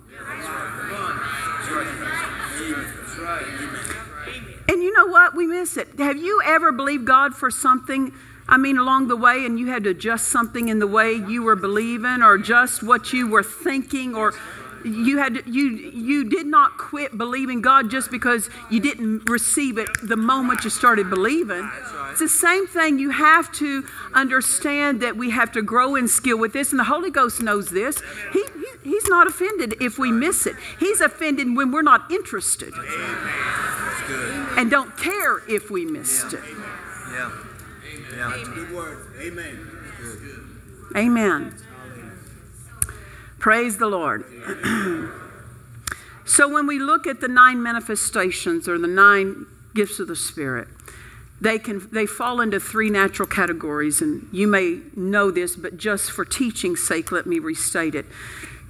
And you know what? We miss it. Have you ever believed god for something I mean, along the way, and you had to adjust something in the way you were believing, or adjust what you were thinking, or you had to, you you did not quit believing God just because you didn't receive it the moment you started believing. It's the same thing. You have to understand that we have to grow in skill with this, and the Holy Ghost knows this. He, he he's not offended if we miss it. He's offended when we're not interested and don't care if we missed it. Yeah. Yeah. Good. Amen. Amen. Praise the Lord. so when we look at the nine manifestations or the nine gifts of the Spirit, they can they fall into three natural categories and you may know this but just for teaching's sake let me restate it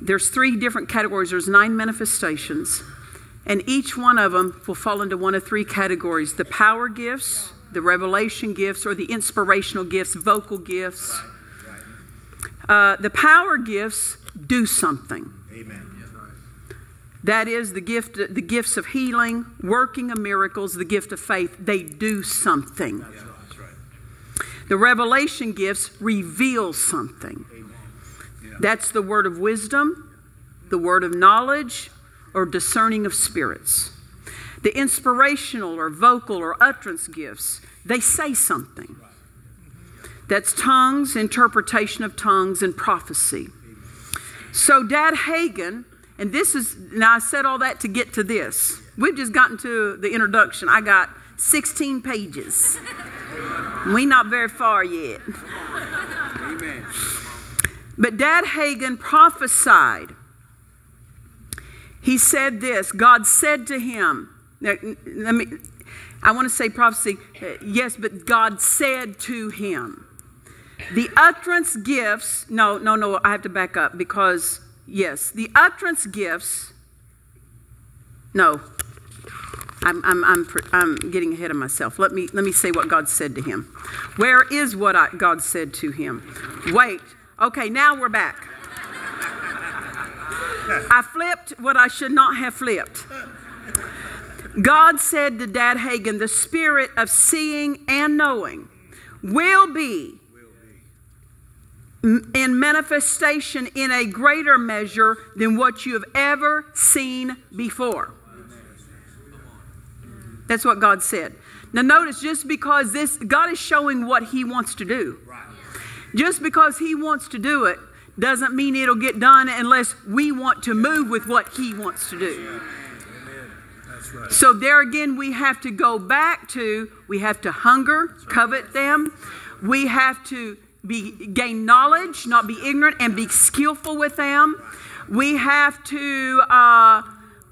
there's three different categories there's nine manifestations and each one of them will fall into one of three categories the power gifts the revelation gifts or the inspirational gifts vocal gifts. Uh, the power gifts do something. Amen. that is the gift the gifts of healing working of miracles the gift of faith. They do something. That's right. the revelation gifts reveal something. That's the word of wisdom the word of knowledge or discerning of spirits the inspirational or vocal or utterance gifts they say something. That's tongues interpretation of tongues and prophecy. So dad hagin and this is now i said all that to get to this. We've just gotten to the introduction. I got 16 pages. We not very far yet. Amen. but Dad Hagin prophesied. He said this God said to him, now, let me, I want to say prophecy, uh, yes, but God said to him. The utterance gifts, no, no, no, I have to back up because, yes, the utterance gifts, no, I'm, I'm, I'm, I'm getting ahead of myself. Let me, let me say what God said to him. Where is what I, God said to him? Wait. Okay, now we're back. I flipped what I should not have flipped. God said to Dad Hagin, the spirit of seeing and knowing will be in manifestation in a greater measure than what you have ever seen before. That's what God said. Now, notice just because this, God is showing what He wants to do. Just because He wants to do it doesn't mean it'll get done unless we want to move with what He wants to do. So, there again, we have to go back to we have to hunger, covet them. We have to be, gain knowledge, not be ignorant, and be skillful with them. We have to. Uh,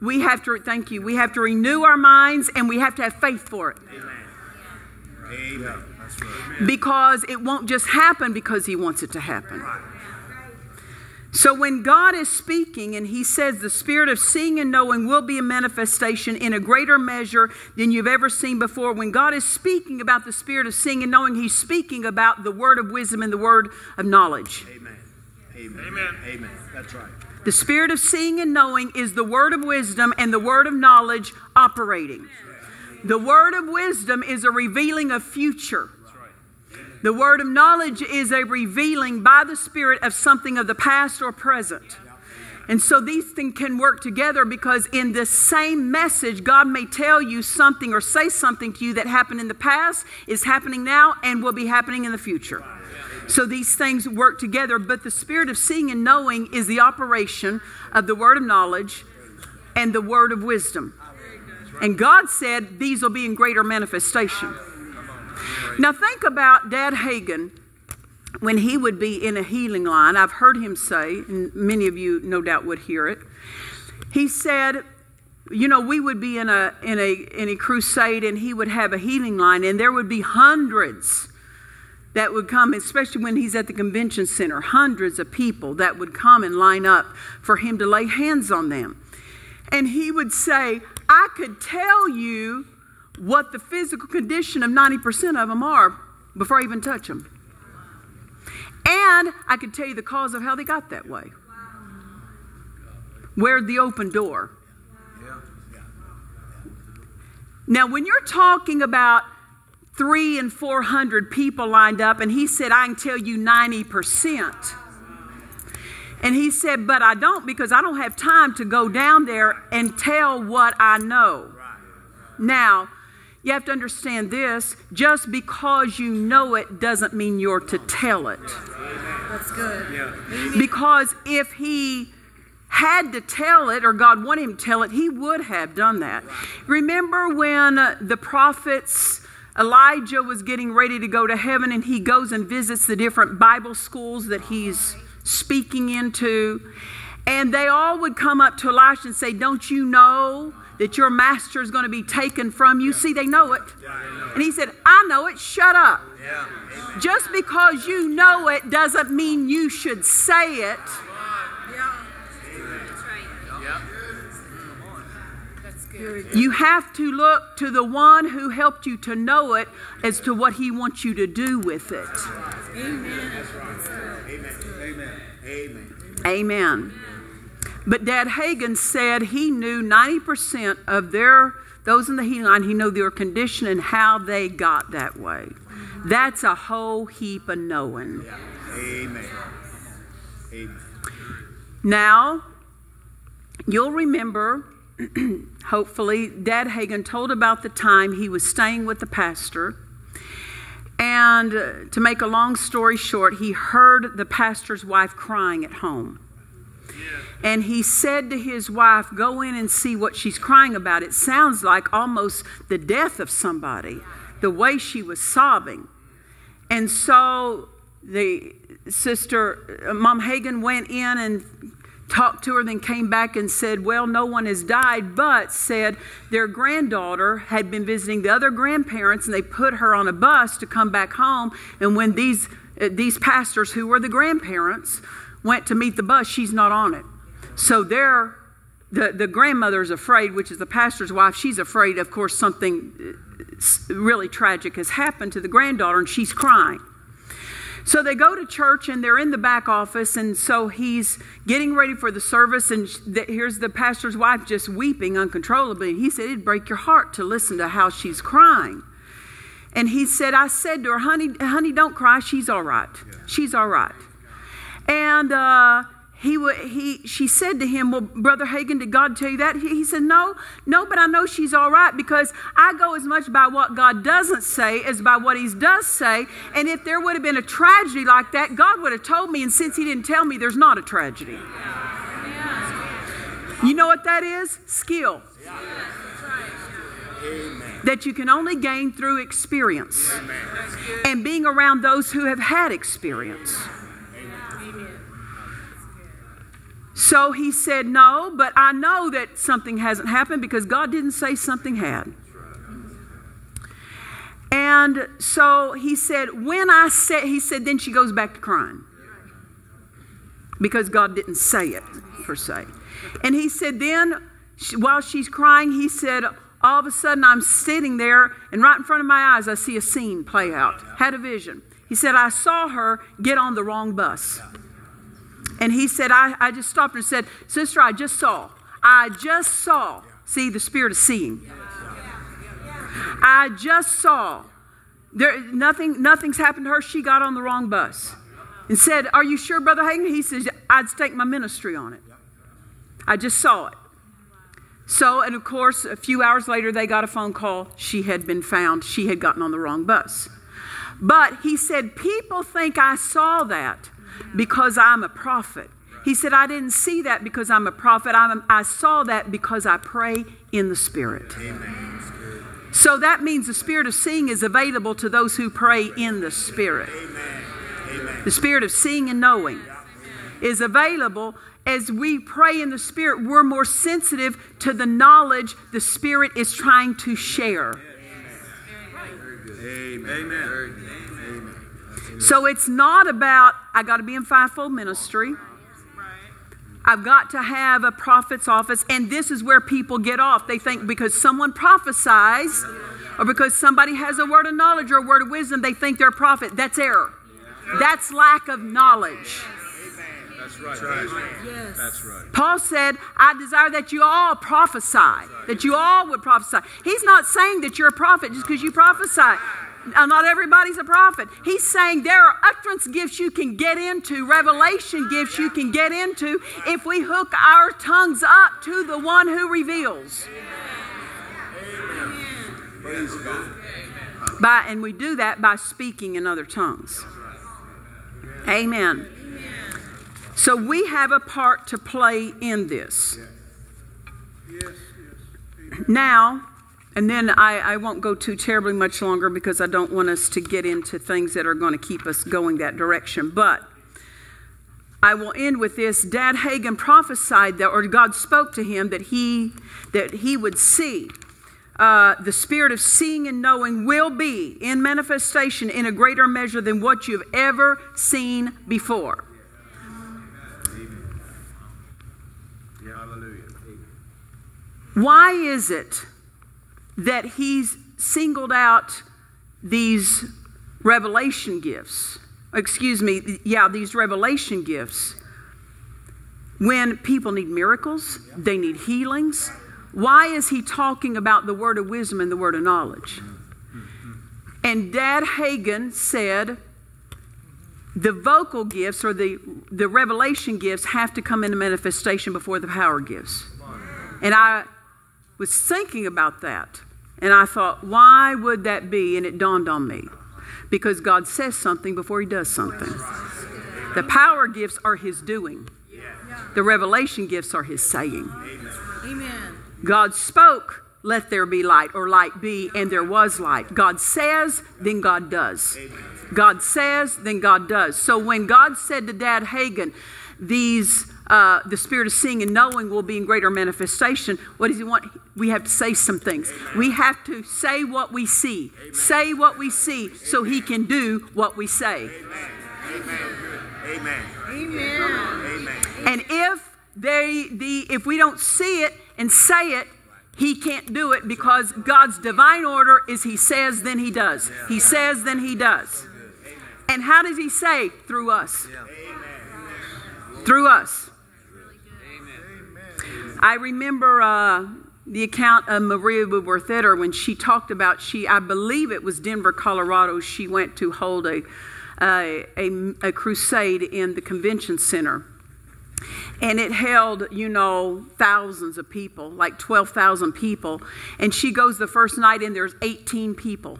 we have to thank you. We have to renew our minds, and we have to have faith for it Amen. because it won't just happen because He wants it to happen. So when God is speaking and He says the spirit of seeing and knowing will be a manifestation in a greater measure than you've ever seen before, when God is speaking about the spirit of seeing and knowing, He's speaking about the word of wisdom and the word of knowledge. Amen. Amen. Amen. That's right. The spirit of seeing and knowing is the word of wisdom and the word of knowledge operating. The word of wisdom is a revealing of future. The word of knowledge is a revealing by the Spirit of something of the past or present. And so these things can work together because in the same message, God may tell you something or say something to you that happened in the past, is happening now, and will be happening in the future. So these things work together, but the spirit of seeing and knowing is the operation of the word of knowledge and the word of wisdom. And God said these will be in greater manifestation. Now think about Dad Hagin when he would be in a healing line. I've heard him say, and many of you no doubt would hear it. He said, you know, we would be in a in a in a crusade and he would have a healing line and there would be hundreds that would come, especially when he's at the convention center, hundreds of people that would come and line up for him to lay hands on them. And he would say, I could tell you what the physical condition of 90% of them are before I even touch them. And I could tell you the cause of how they got that way. Where the open door. Now, when you're talking about three and four hundred people lined up, and he said, I can tell you 90%. And he said, But I don't because I don't have time to go down there and tell what I know. Now, you have to understand this just because you know it doesn't mean you're to tell it. That's good. Because if he had to tell it, or God wanted him to tell it, he would have done that. Remember when uh, the prophets, Elijah was getting ready to go to heaven, and he goes and visits the different Bible schools that he's speaking into, and they all would come up to Elisha and say, Don't you know? That your master is going to be taken from you. See, they know it. And he said, I know it. Shut up. Yeah. Just because you know it doesn't mean you should say it. You have to look to the one who helped you to know it as to what he wants you to do with it. Amen. Amen. Amen. Amen. But Dad Hagin said he knew 90% of their those in the healing line, he knew their condition and how they got that way. That's a whole heap of knowing. Amen. Amen. Now, you'll remember, hopefully, Dad Hagin told about the time he was staying with the pastor. And uh, to make a long story short, he heard the pastor's wife crying at home. And he said to his wife, Go in and see what she's crying about. It sounds like almost the death of somebody, the way she was sobbing. And so the sister, uh, Mom Hagin, went in and talked to her, then came back and said, Well, no one has died, but said their granddaughter had been visiting the other grandparents and they put her on a bus to come back home. And when these, uh, these pastors, who were the grandparents, went to meet the bus, she's not on it. So they're, the, the grandmother's afraid, which is the pastor's wife, she's afraid, of course, something uh, really tragic has happened to the granddaughter and she's crying. So they go to church and they're in the back office, and so he's getting ready for the service, and here's the pastor's wife just weeping uncontrollably. He said it'd break your heart to listen to how she's crying. And he said, I said to her, honey, honey, don't cry. She's all right. She's all right. And uh, he, he, she said to him, Well, Brother Hagin, did God tell you that? He, he said, No, no, but I know she's all right because I go as much by what God doesn't say as by what He does say. And if there would have been a tragedy like that, God would have told me. And since He didn't tell me, there's not a tragedy. You know what that is? Skill. That you can only gain through experience and being around those who have had experience. So he said, No, but I know that something hasn't happened because God didn't say something had. And so he said, When I said, he said, then she goes back to crying because God didn't say it per se. And he said, Then while she's crying, he said, All of a sudden I'm sitting there, and right in front of my eyes, I see a scene play out. Had a vision. He said, I saw her get on the wrong bus. And he said, I, I just stopped and said, Sister, I just saw. I just saw. See, the spirit of seeing. I just saw. There, nothing, nothing's happened to her. She got on the wrong bus. And said, Are you sure, Brother Hagin? He says, I'd stake my ministry on it. I just saw it. So, and of course, a few hours later, they got a phone call. She had been found. She had gotten on the wrong bus. But he said, People think I saw that because I'm a prophet. He said, I didn't see that because I'm a prophet. I'm, I saw that because I pray in the Spirit. So that means the Spirit of seeing is available to those who pray in the Spirit. The Spirit of seeing and knowing is available. As we pray in the Spirit, we're more sensitive to the knowledge the Spirit is trying to share. Amen. Amen. So it's not about, I got to be in fivefold ministry. I've got to have a prophet's office. And this is where people get off. They think because someone prophesies or because somebody has a word of knowledge or a word of wisdom, they think they're a prophet. That's error. That's lack of knowledge. That's right. Yes. That's right. Paul said, I desire that you all prophesy, that you all would prophesy. He's not saying that you're a prophet just because you prophesy. Now, not everybody's a prophet. He's saying there are utterance gifts you can get into, revelation gifts you can get into if we hook our tongues up to the one who reveals. Praise God. By, and we do that by speaking in other tongues. Amen. So we have a part to play in this. Now, and then I, I won't go too terribly much longer because I don't want us to get into things that are going to keep us going that direction. But I will end with this. Dad Hagin prophesied that, or God spoke to him that he that he would see. Uh, the spirit of seeing and knowing will be in manifestation in a greater measure than what you've ever seen before. Why is it that he's singled out these revelation gifts? Excuse me, yeah, these revelation gifts. When people need miracles, they need healings. Why is he talking about the word of wisdom and the word of knowledge? Mm-hmm. Mm-hmm. And Dad Hagin said the vocal gifts or the, the revelation gifts have to come into manifestation before the power gifts. And I was thinking about that. And I thought, why would that be? And it dawned on me. Because God says something before He does something. The power gifts are His doing, the revelation gifts are His saying. Amen. God spoke, let there be light, or light be, and there was light. God says, then God does. God says, then God does. So when God said to Dad Hagin, these uh, the spirit of seeing and knowing will be in greater manifestation. What does he want? We have to say some things. We have to say what we see. Say what we see so he can do what we say. Amen. Amen. Amen. And if they the if we don't see it and say it, he can't do it because God's divine order is he says then he does. He says then he does. And how does he say? Through us. Through us. I remember uh, the account of Maria Etter when she talked about she, I believe it was Denver, Colorado. She went to hold a, a, a, a crusade in the convention center. And it held, you know, thousands of people, like 12,000 people. And she goes the first night and there's 18 people.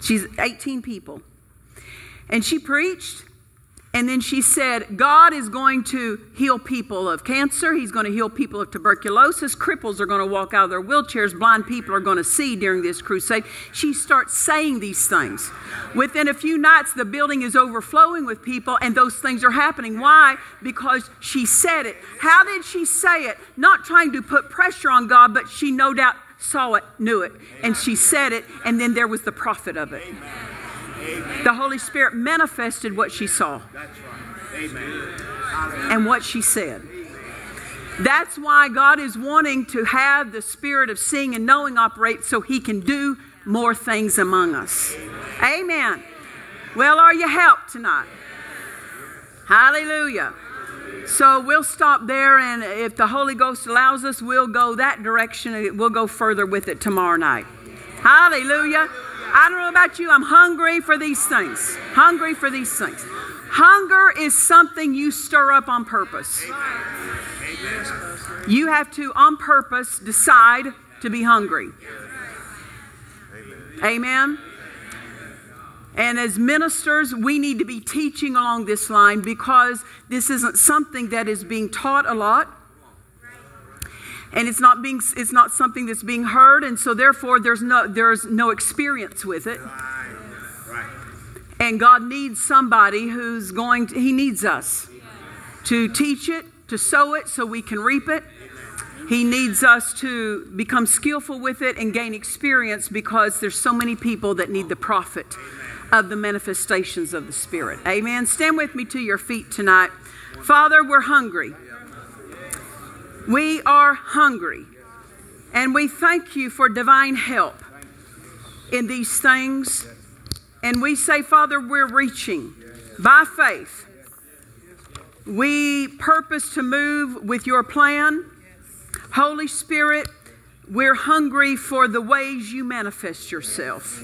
She's 18 people. And she preached and then she said, God is going to heal people of cancer. He's going to heal people of tuberculosis. Cripples are going to walk out of their wheelchairs. Blind people are going to see during this crusade. She starts saying these things. Within a few nights, the building is overflowing with people, and those things are happening. Why? Because she said it. How did she say it? Not trying to put pressure on God, but she no doubt saw it, knew it, and she said it, and then there was the profit of it. The Holy Spirit manifested what she saw right. Amen. and what she said. That's why God is wanting to have the spirit of seeing and knowing operate so he can do more things among us. Amen. Well, are you helped tonight? Hallelujah. So we'll stop there, and if the Holy Ghost allows us, we'll go that direction we'll go further with it tomorrow night. Hallelujah. I don't know about you, I'm hungry for these things. Hungry for these things. Hunger is something you stir up on purpose. You have to, on purpose, decide to be hungry. Amen. And as ministers, we need to be teaching along this line because this isn't something that is being taught a lot. And it's not being it's not something that's being heard and so therefore there's no there's no experience with it. And God needs somebody who's going to he needs us to teach it, to sow it so we can reap it. He needs us to become skillful with it and gain experience because there's so many people that need the profit of the manifestations of the Spirit. Amen. Stand with me to your feet tonight. Father, we're hungry. We are hungry. And we thank you for divine help in these things. And we say, Father, we're reaching by faith. We purpose to move with your plan. Holy Spirit, we're hungry for the ways you manifest yourself.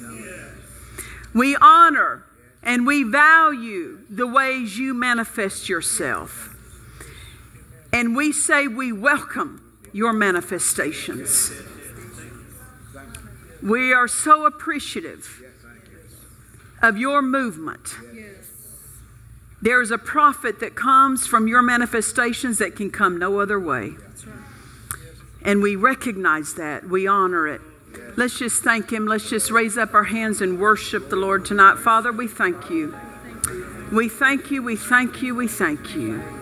We honor and we value the ways you manifest yourself. And we say we welcome your manifestations. We are so appreciative of your movement. There is a profit that comes from your manifestations that can come no other way. And we recognize that. We honor it. Let's just thank Him. Let's just raise up our hands and worship the Lord tonight. Father, we thank you. We thank you. We thank you. We thank you.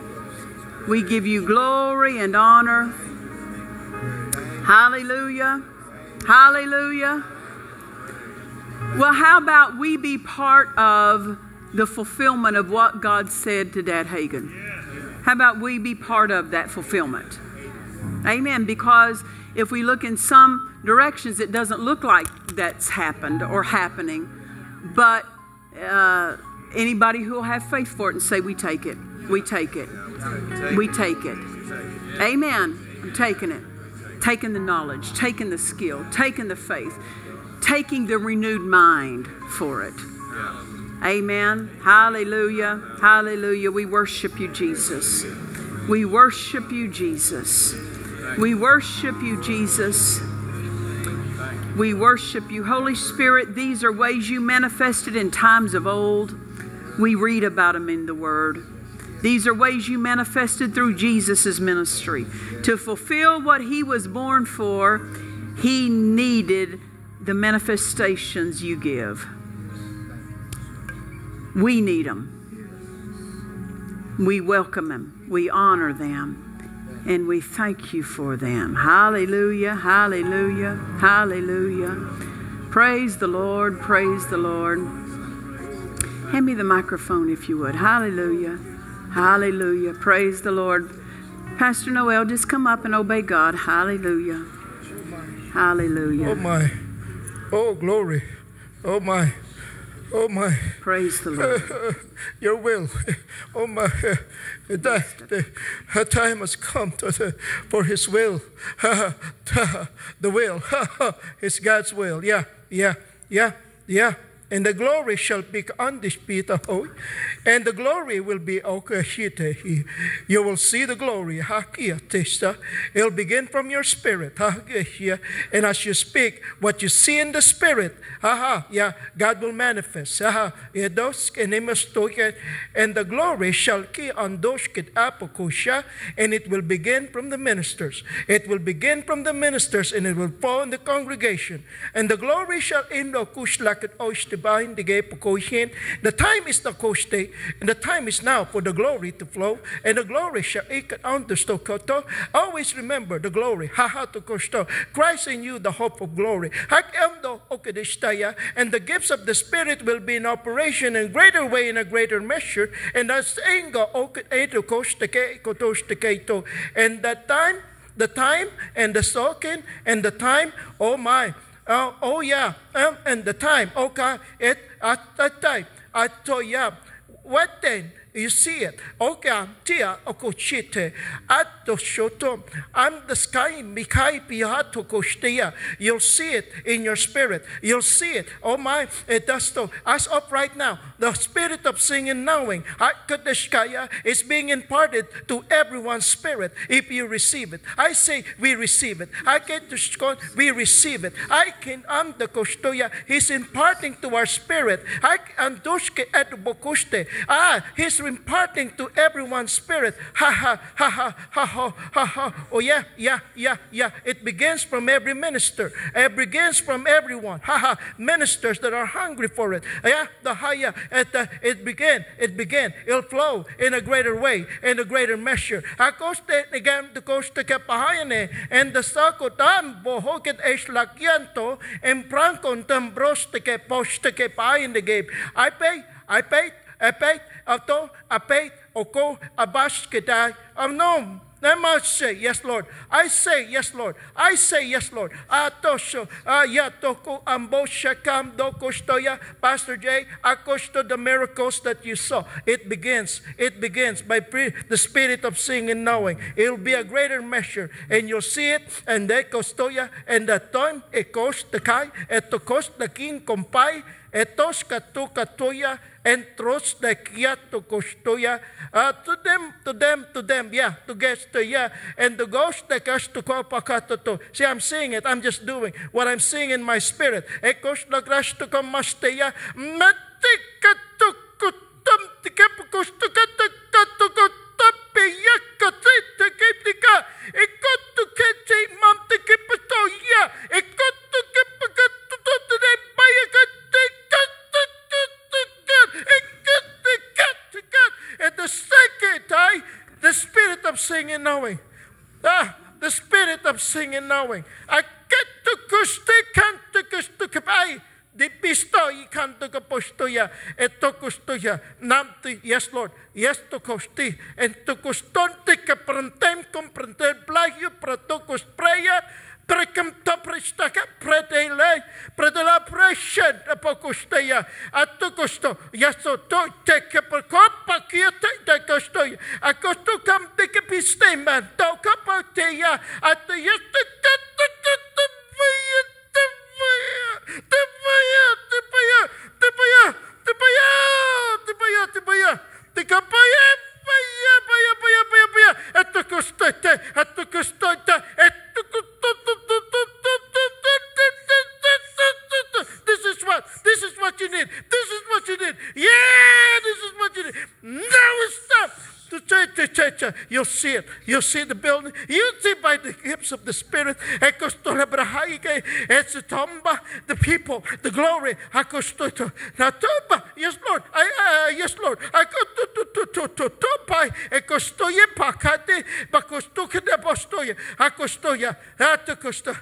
We give you glory and honor. Hallelujah. Hallelujah. Well, how about we be part of the fulfillment of what God said to Dad Hagin? How about we be part of that fulfillment? Amen. Because if we look in some directions, it doesn't look like that's happened or happening. But uh, anybody who will have faith for it and say, We take it, we take it, we take it. Amen. I'm taking it. Taking the knowledge, taking the skill, taking the faith, taking the renewed mind for it. Amen. Hallelujah. Hallelujah. We worship you, Jesus. We worship you, Jesus. We worship you, Jesus. We worship you. Holy Spirit, these are ways you manifested in times of old. We read about them in the Word. These are ways you manifested through Jesus' ministry. To fulfill what he was born for, he needed the manifestations you give. We need them. We welcome them. We honor them. And we thank you for them. Hallelujah, hallelujah, hallelujah. Praise the Lord, praise the Lord. Hand me the microphone if you would. Hallelujah, hallelujah. Praise the Lord. Pastor Noel, just come up and obey God. Hallelujah. Hallelujah. Oh my. Oh glory. Oh my. Oh my. Praise the Lord. Your will. Oh my. That the, time has come to for His will. the will. it's God's will. Yeah, yeah, yeah, yeah. And the glory shall be undisputed, and the glory will be okashite. You will see the glory. It'll begin from your spirit. And as you speak, what you see in the spirit, yeah, God will manifest. Aha, And the glory shall ki andoshkit apokosha, and it will begin from the ministers. It will begin from the ministers, and it will fall in the congregation. And the glory shall indokush oshte bind the gate The time is the koshte, and the time is now for the glory to flow, and the glory shall ikat understokoto. Always remember the glory. Haha to koshto. Christ in you, the hope of glory. Hakemdo okedishtaya, and the gifts of the Spirit will be in operation in greater way in a greater measure. And as inga oked eto koshteke kotoshteketo. And that time the time and the soaking and the time, oh my, Oh, oh yeah, um, and the time. Okay, it at that time. I told yeah. What then? You see it. Okay, tia okochite. The shoto. I'm the sky mikai pihato koshtia. You'll see it in your spirit. You'll see it. Oh my, so. As up right now, the spirit of singing knowing is being imparted to everyone's spirit if you receive it. I say we receive it. I score, we receive it. I can am the He's imparting to our spirit. I andoshke et bokushte. Ah, he's imparting to everyone's spirit. Ha ha ha ha ha ha ha ha. Oh yeah, yeah, yeah, yeah. It begins from every minister. It begins from everyone. Ha ha. Ministers that are hungry for it. Yeah, the higher the, it began. It began. It'll flow in a greater way, in a greater measure. Akoste negam the koste kapahayane and the sako tam bohoket es lakianto and prankon tam broste ke poste ke pain the game. I pay, I pay, I pay, I pay, oko, abash kedai, amnom. They must say, Yes, Lord. I say, Yes, Lord. I say, Yes, Lord. Atosho, ayatoko, ambosha, kam, dokostoya. Pastor Jay, akosto, the miracles that you saw. It begins, it begins by pre- the spirit of seeing and knowing. It'll be a greater measure, and you'll see it, and de kostoya, and the time, ekos, the kai, etokos, the king, kompai, etos, katu, and trust the Troslekia to Kostoya, uh, to them, to them, to them, yeah, to Gestoya, and to Gostekas to Kopakatoto. See, I'm seeing it, I'm just doing what I'm seeing in my spirit. Ekoslagrash to Komasteya, Matikatukut. Ikut tu kecil mam tikipestoya, ikut time, the spirit of singing knowing. Ah, the spirit of singing knowing. I get to kuste kanto kusto kapai. Di pisto i kanto ka postoya. Eto kustoya. Namti, yes Lord. Yes to kosti. En to kustonte ka prantem kom prantem plagio prato kuspreya. Prekymta pristaka predelei, predela preshed apokosteja, attokosto, jaso to teke pakoppa kiete tekostoja, akosto kampike pisteimään, tau kapoteja, atto jätte katto katto vaja, tepaja, tepaja, tepaja, tepaja, tepaja, tepaja, tepaja, tepaja, paja, paja, paja, paja, paja, attokostoite, attokostoite, see it. You'll see the building. You'll see by the gifts of the Spirit. It's the tomba, the people, the glory. Now, tomba, yes, Lord. I, uh, yes, Lord. I go to to to to to tomba. Ekostoye pakate, bakostoke de bostoye. Akostoya, atakosto.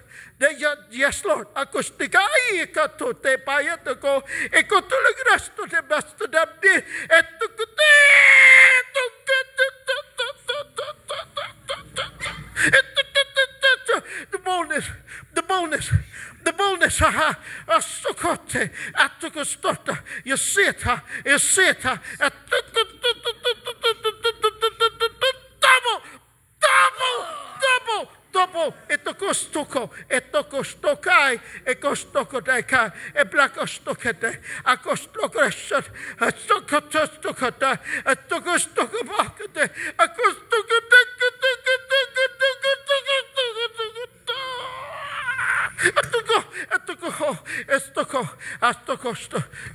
Yes, Lord. Akostikai kato te paya to go. Ekotulagrasto de basto de abdi. Etukute. The boldness, the boldness, the boldness, ha ha, sokote, atukostota, you see it, ha, you see it, ha, double, double, double, double, etokostoko, etokostokai, ekostokotekai, eblakostokete, akostokresot, atokotostokota, atokostokobakete, akostokotoko,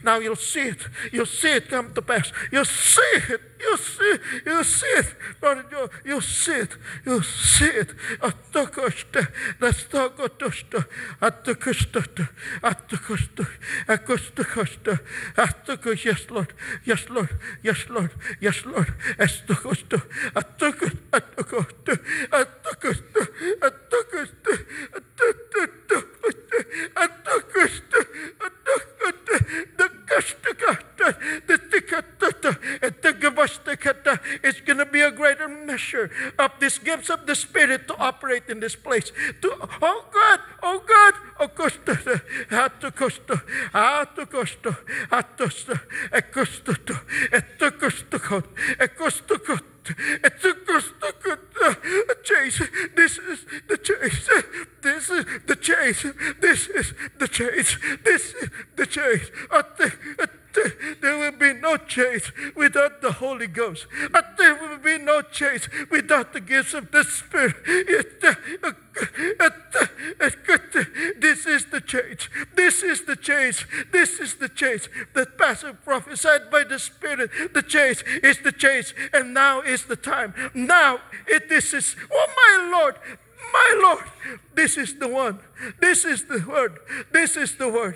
now you'll see it. You'll see it come to pass. You'll see it. You'll see it. You'll see it. Lord, you'll, you'll see it. You'll see it. Akostokosto. Atokos. Yes, Lord. Yes, Lord. Yes, Lord. Yes, Lord. Att du kust, att du kust. It's going to be a greater measure of these gifts of the Spirit to operate in this place. To, oh God, oh God, oh Costa, Atokosto, Atokosto, Atosto, Ecostoto, Etokostokot, Ekostokot. It's a chase. This is the chase. This is the chase. This is the chase. This is the chase. There, will be no change without the Holy Ghost. There will be no change without the gifts of the Spirit. It, This is the change. This is the change. This is the change. that pastor prophesied by the Spirit. The change is the change. And now is the time. Now it this is, oh my Lord, my Lord, this is the one. This is the word. This is the word.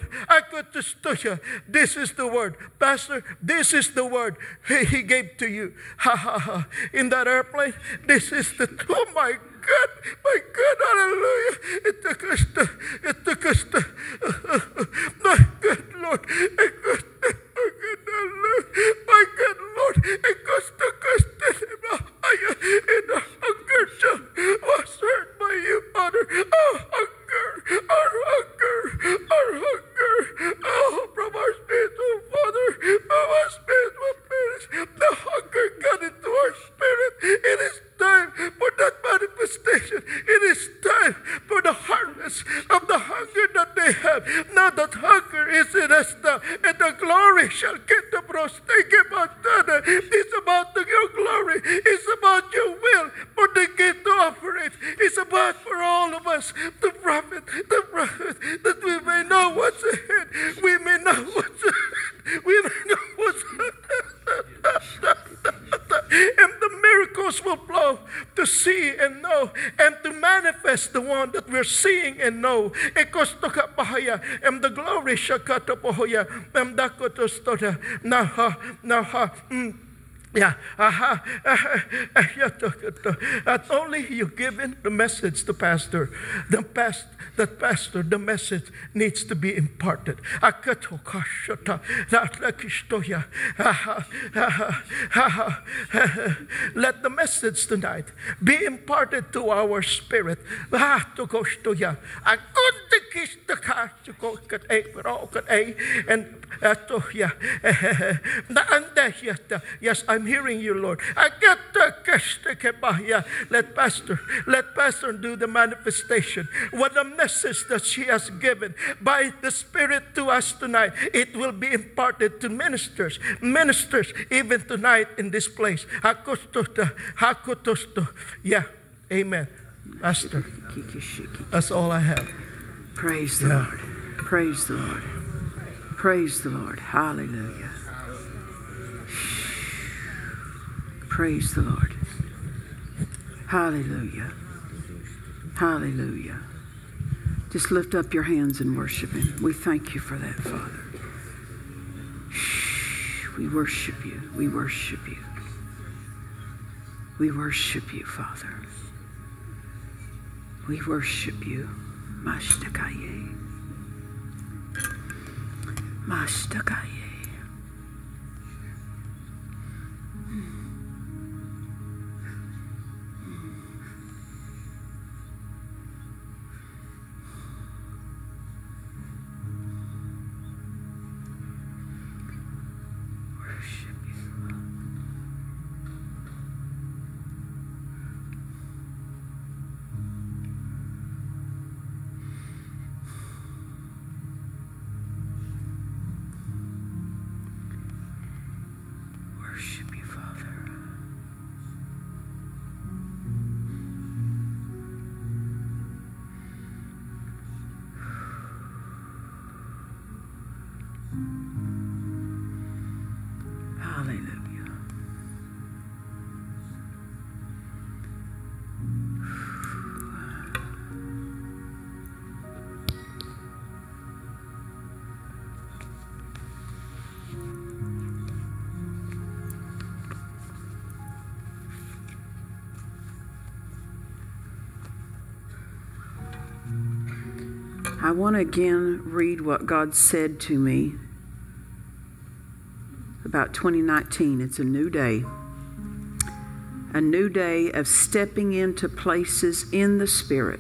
Study. This is the word. Pastor, this is the word he, he gave to you. Ha ha ha. In that airplane, this is the, oh my God, my God, hallelujah. It took us to, it took us to, my God, Lord, it cost, my God, Lord, my God, Lord, it cost, it cost, in the hunger child was hurt by you, Father. Oh, hunger, our hunger, our hunger. Oh, from our spiritual oh, Father, from our spiritual oh, parents, the hunger got into our spirit. It is time for that manifestation. It is time for the harvest of the hunger that they have. Now that hunger is in us now, and the glory shall get the prostate It's about the, your glory. It's about your will for the gift to operate. It's about for all of us, the prophet, the prophet, that we may know what's ahead. We may know what's ahead. We may know what's ahead. And the miracles will flow to see and know and to manifest the one that we're seeing and know. And the glory shakatapohoya. And dakotostoda. Naha, naha. Mm. Yeah, uh-huh. uh-huh. only you given the message to pastor. The past, that pastor, the message needs to be imparted. Let the message tonight be imparted to our spirit. And yes, I'm hearing you, Lord. Let Pastor, let Pastor do the manifestation. What the message that she has given by the Spirit to us tonight, it will be imparted to ministers, ministers even tonight in this place. Yeah, amen. Pastor, that's all I have. Praise the Yeah. Lord. Praise the Lord. Praise the Lord. Hallelujah. Praise the Lord. Hallelujah. Hallelujah. Just lift up your hands and worship Him. We thank you for that, Father. We worship you. We worship you. We worship you, Father. We worship you. Mashtakaye. Mashtakaye. Worship want to again read what God said to me about 2019. It's a new day. A new day of stepping into places in the Spirit.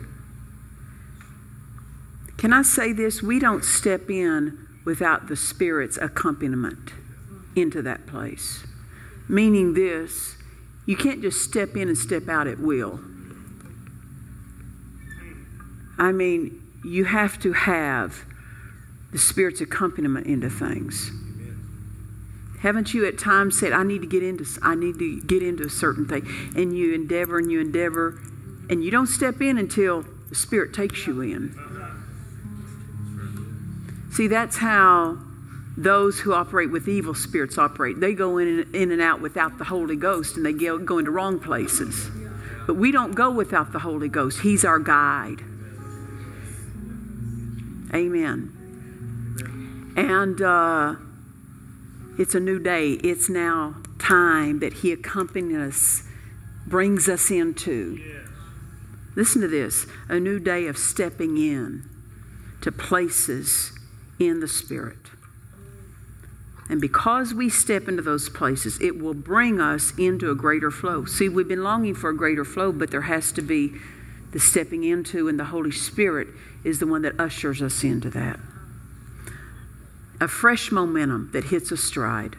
Can I say this? We don't step in without the Spirit's accompaniment into that place. Meaning this, you can't just step in and step out at will. I mean, you have to have the Spirit's accompaniment into things. Haven't you at times said, I need to get into I need to get into a certain thing? And you endeavor and you endeavor and you don't step in until the Spirit takes you in. See, that's how those who operate with evil spirits operate. They go in and, in and out without the Holy Ghost and they go, go into wrong places. But we don't go without the Holy Ghost, He's our guide. Amen. And uh, it's a new day. It's now time that He accompanies us, brings us into. Listen to this a new day of stepping in to places in the Spirit. And because we step into those places, it will bring us into a greater flow. See, we've been longing for a greater flow, but there has to be the stepping into, and the Holy Spirit is the one that ushers us into that. A fresh momentum that hits a stride,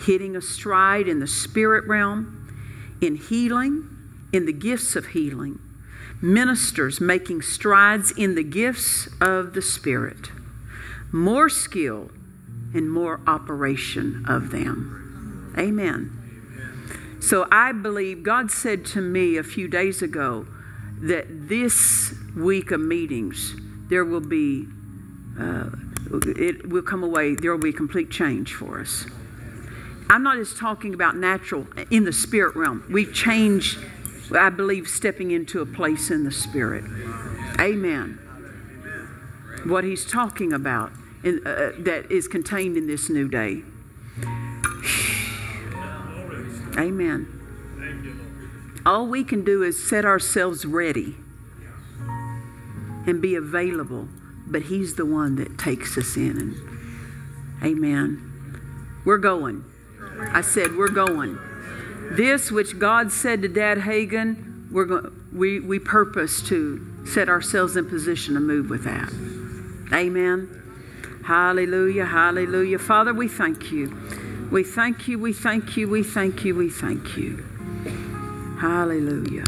hitting a stride in the spirit realm, in healing, in the gifts of healing, ministers making strides in the gifts of the Spirit, more skill and more operation of them. Amen. So I believe God said to me a few days ago that this week of meetings, there will be, uh, it will come away, there will be complete change for us. I'm not just talking about natural, in the spirit realm. We change, I believe, stepping into a place in the spirit. Amen. What he's talking about in, uh, that is contained in this new day. Amen. All we can do is set ourselves ready and be available, but He's the one that takes us in. And, amen. We're going. I said, We're going. This which God said to Dad Hagin, we're go- we, we purpose to set ourselves in position to move with that. Amen. Hallelujah, hallelujah. Father, we thank you. We thank you, we thank you, we thank you, we thank you. Hallelujah.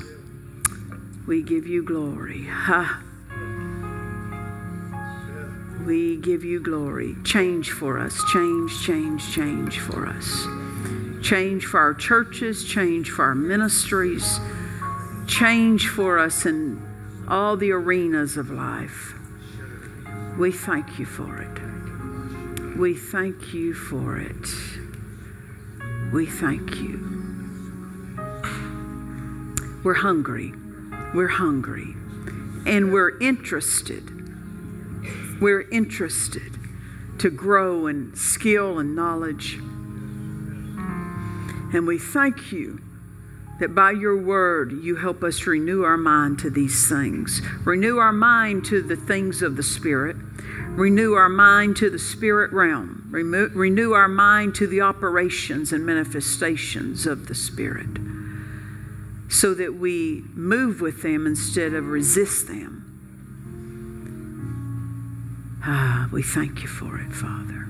We give you glory. Ha. We give you glory. Change for us. Change, change, change for us. Change for our churches, change for our ministries, change for us in all the arenas of life. We thank you for it. We thank you for it. We thank you. We're hungry. We're hungry. And we're interested. We're interested to grow in skill and knowledge. And we thank you that by your word you help us renew our mind to these things. Renew our mind to the things of the Spirit. Renew our mind to the spirit realm. Renew our mind to the operations and manifestations of the Spirit so that we move with them instead of resist them. Ah, we thank you for it, Father.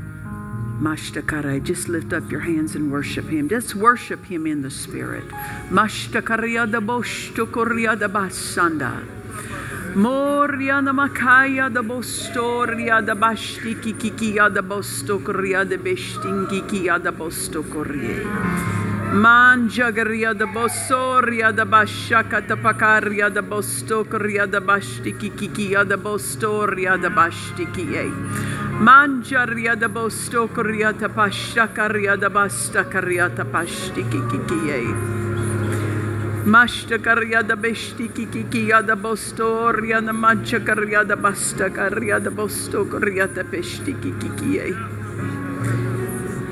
Mashtakare, just lift up your hands and worship Him. Just worship Him in the Spirit. Mashtakaryada boshtokoryada basanda. Moriana makaya da bostoria da da bostokoria da bestingi kia da bostokorie. Manjagaria da bosoria da bashaka tapakaria da bostokoria da bashtiki kikia da bostoria da bashtikie. Manjaria da bostokoria da pashakaria da bastakaria da pashtiki kikie. Mashtakaria da bestiki kikia da bostoria da manchakaria da bastakaria da bostokoria da bestiki kikie.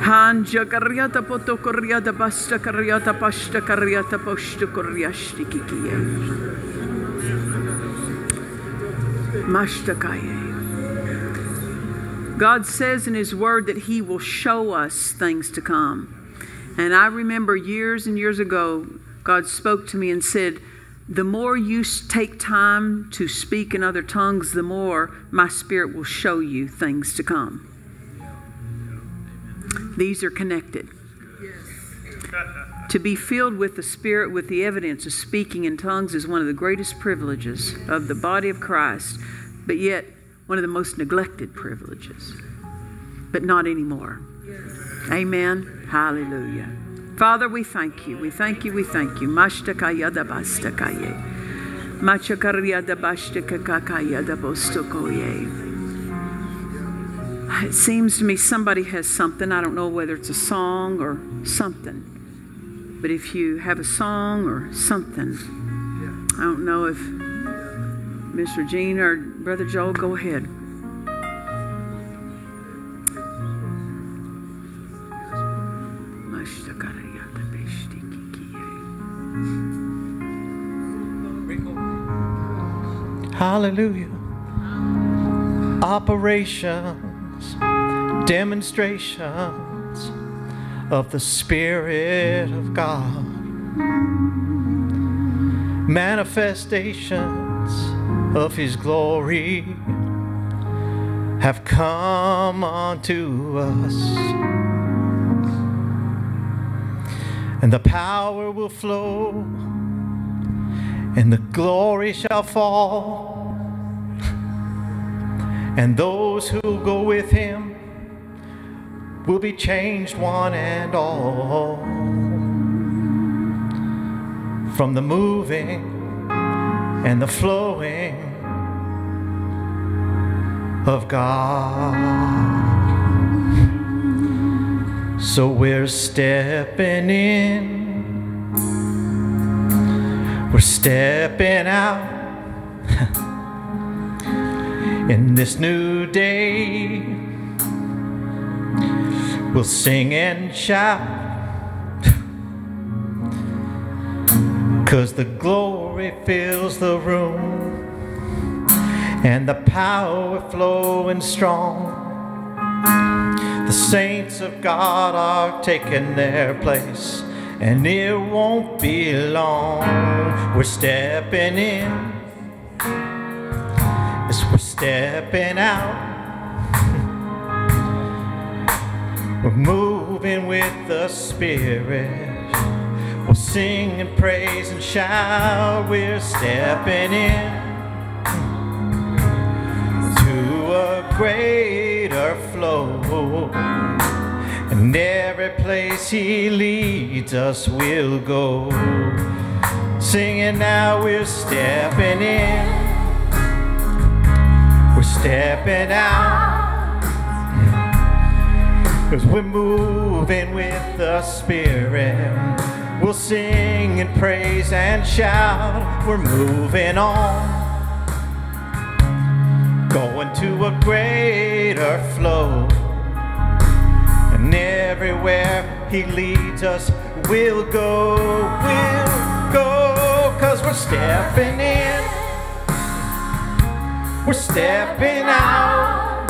Hanja kariata poto koriata basta kariata pasta kariata posta koriashti kikie. Mashtakaye. God says in His Word that He will show us things to come. And I remember years and years ago, God spoke to me and said, The more you take time to speak in other tongues, the more my Spirit will show you things to come. These are connected. To be filled with the Spirit with the evidence of speaking in tongues is one of the greatest privileges of the body of Christ, but yet one of the most neglected privileges. but not anymore. Amen. Hallelujah. Father, we thank you. We thank you. We thank you. Mashtakaya da. It seems to me somebody has something. I don't know whether it's a song or something. But if you have a song or something, I don't know if Miss Regina or Brother Joel, go ahead. Hallelujah. Operations, demonstrations of the Spirit of God, manifestations of His glory have come unto us. And the power will flow and the glory shall fall. Mm. And those who go with him will be changed one and all. From the moving and the flowing of God. So we're stepping in. We're stepping out in this new day. We'll sing and shout cause the glory fills the room and the power flowing strong. The saints of God are taking their place and it won't be long. We're stepping in stepping out. We're moving with the Spirit. We'll sing and praise and shout. We're stepping in to a greater flow. And every place he leads us, we'll go. Singing now, we're stepping in. Stepping out. Cause we're moving with the Spirit. We'll sing and praise and shout. We're moving on. Going to a greater flow. And everywhere He leads us, we'll go, we'll go, cause we're stepping in, we're stepping out,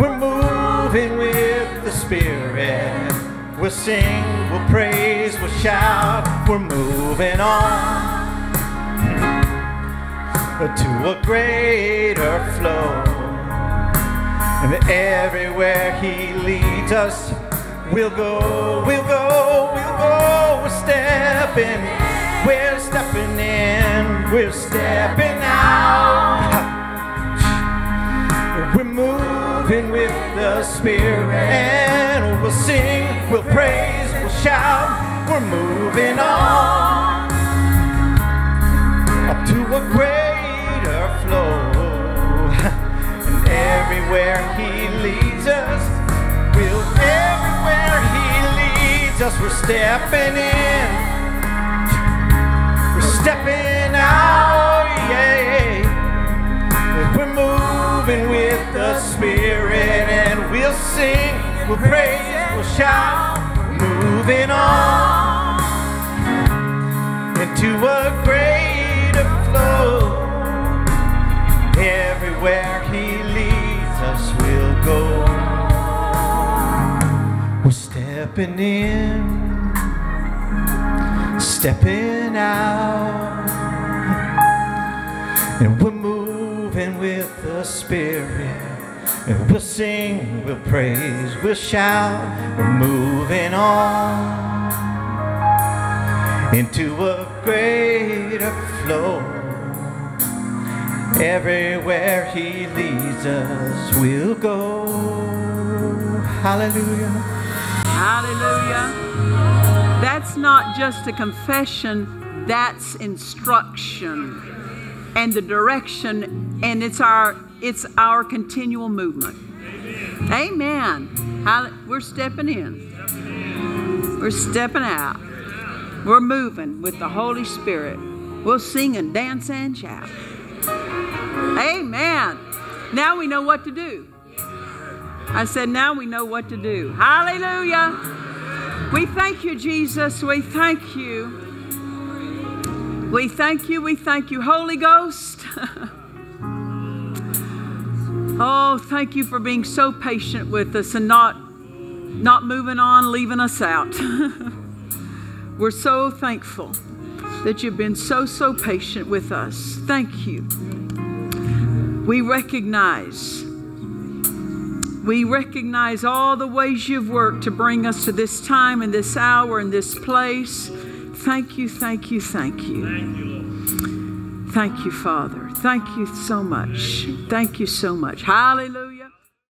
we're moving with the Spirit. We'll sing, we'll praise, we'll shout, we're moving on to a greater flow. And everywhere he leads us, we'll go, we'll go, we'll go. We're stepping, we're stepping out. We're moving with the Spirit, and we'll sing, we'll praise, we'll shout. We're moving on up to a greater flow. And everywhere He leads us, we'll everywhere He leads us, we're stepping in, we're stepping out, yeah. We're moving with the Spirit, and we'll sing, we'll praise, we'll shout, moving on into a greater flow. Everywhere He leads us, we'll go. We're stepping in, stepping out, and we're moving with the Spirit. And we'll sing, we'll praise, we'll shout, we're moving on into a greater flow. Everywhere He leads us, we'll go. Hallelujah. Hallelujah. That's not just a confession, that's instruction and the direction and it's our it's our continual movement. Amen. Hall- We're stepping in. We're stepping out. We're moving with the Holy Spirit. We'll sing and dance and shout. Amen. Now we know what to do. I said, now we know what to do. Hallelujah. We thank you, Jesus. We thank you. We thank you. We thank you, Holy Ghost. oh, thank you for being so patient with us and not not moving on, leaving us out. We're so thankful that you've been so so patient with us. Thank you. We recognize we recognize all the ways you've worked to bring us to this time and this hour and this place. Thank you, thank you, thank you. Thank you, Father. Thank you so much. Thank you so much. Hallelujah.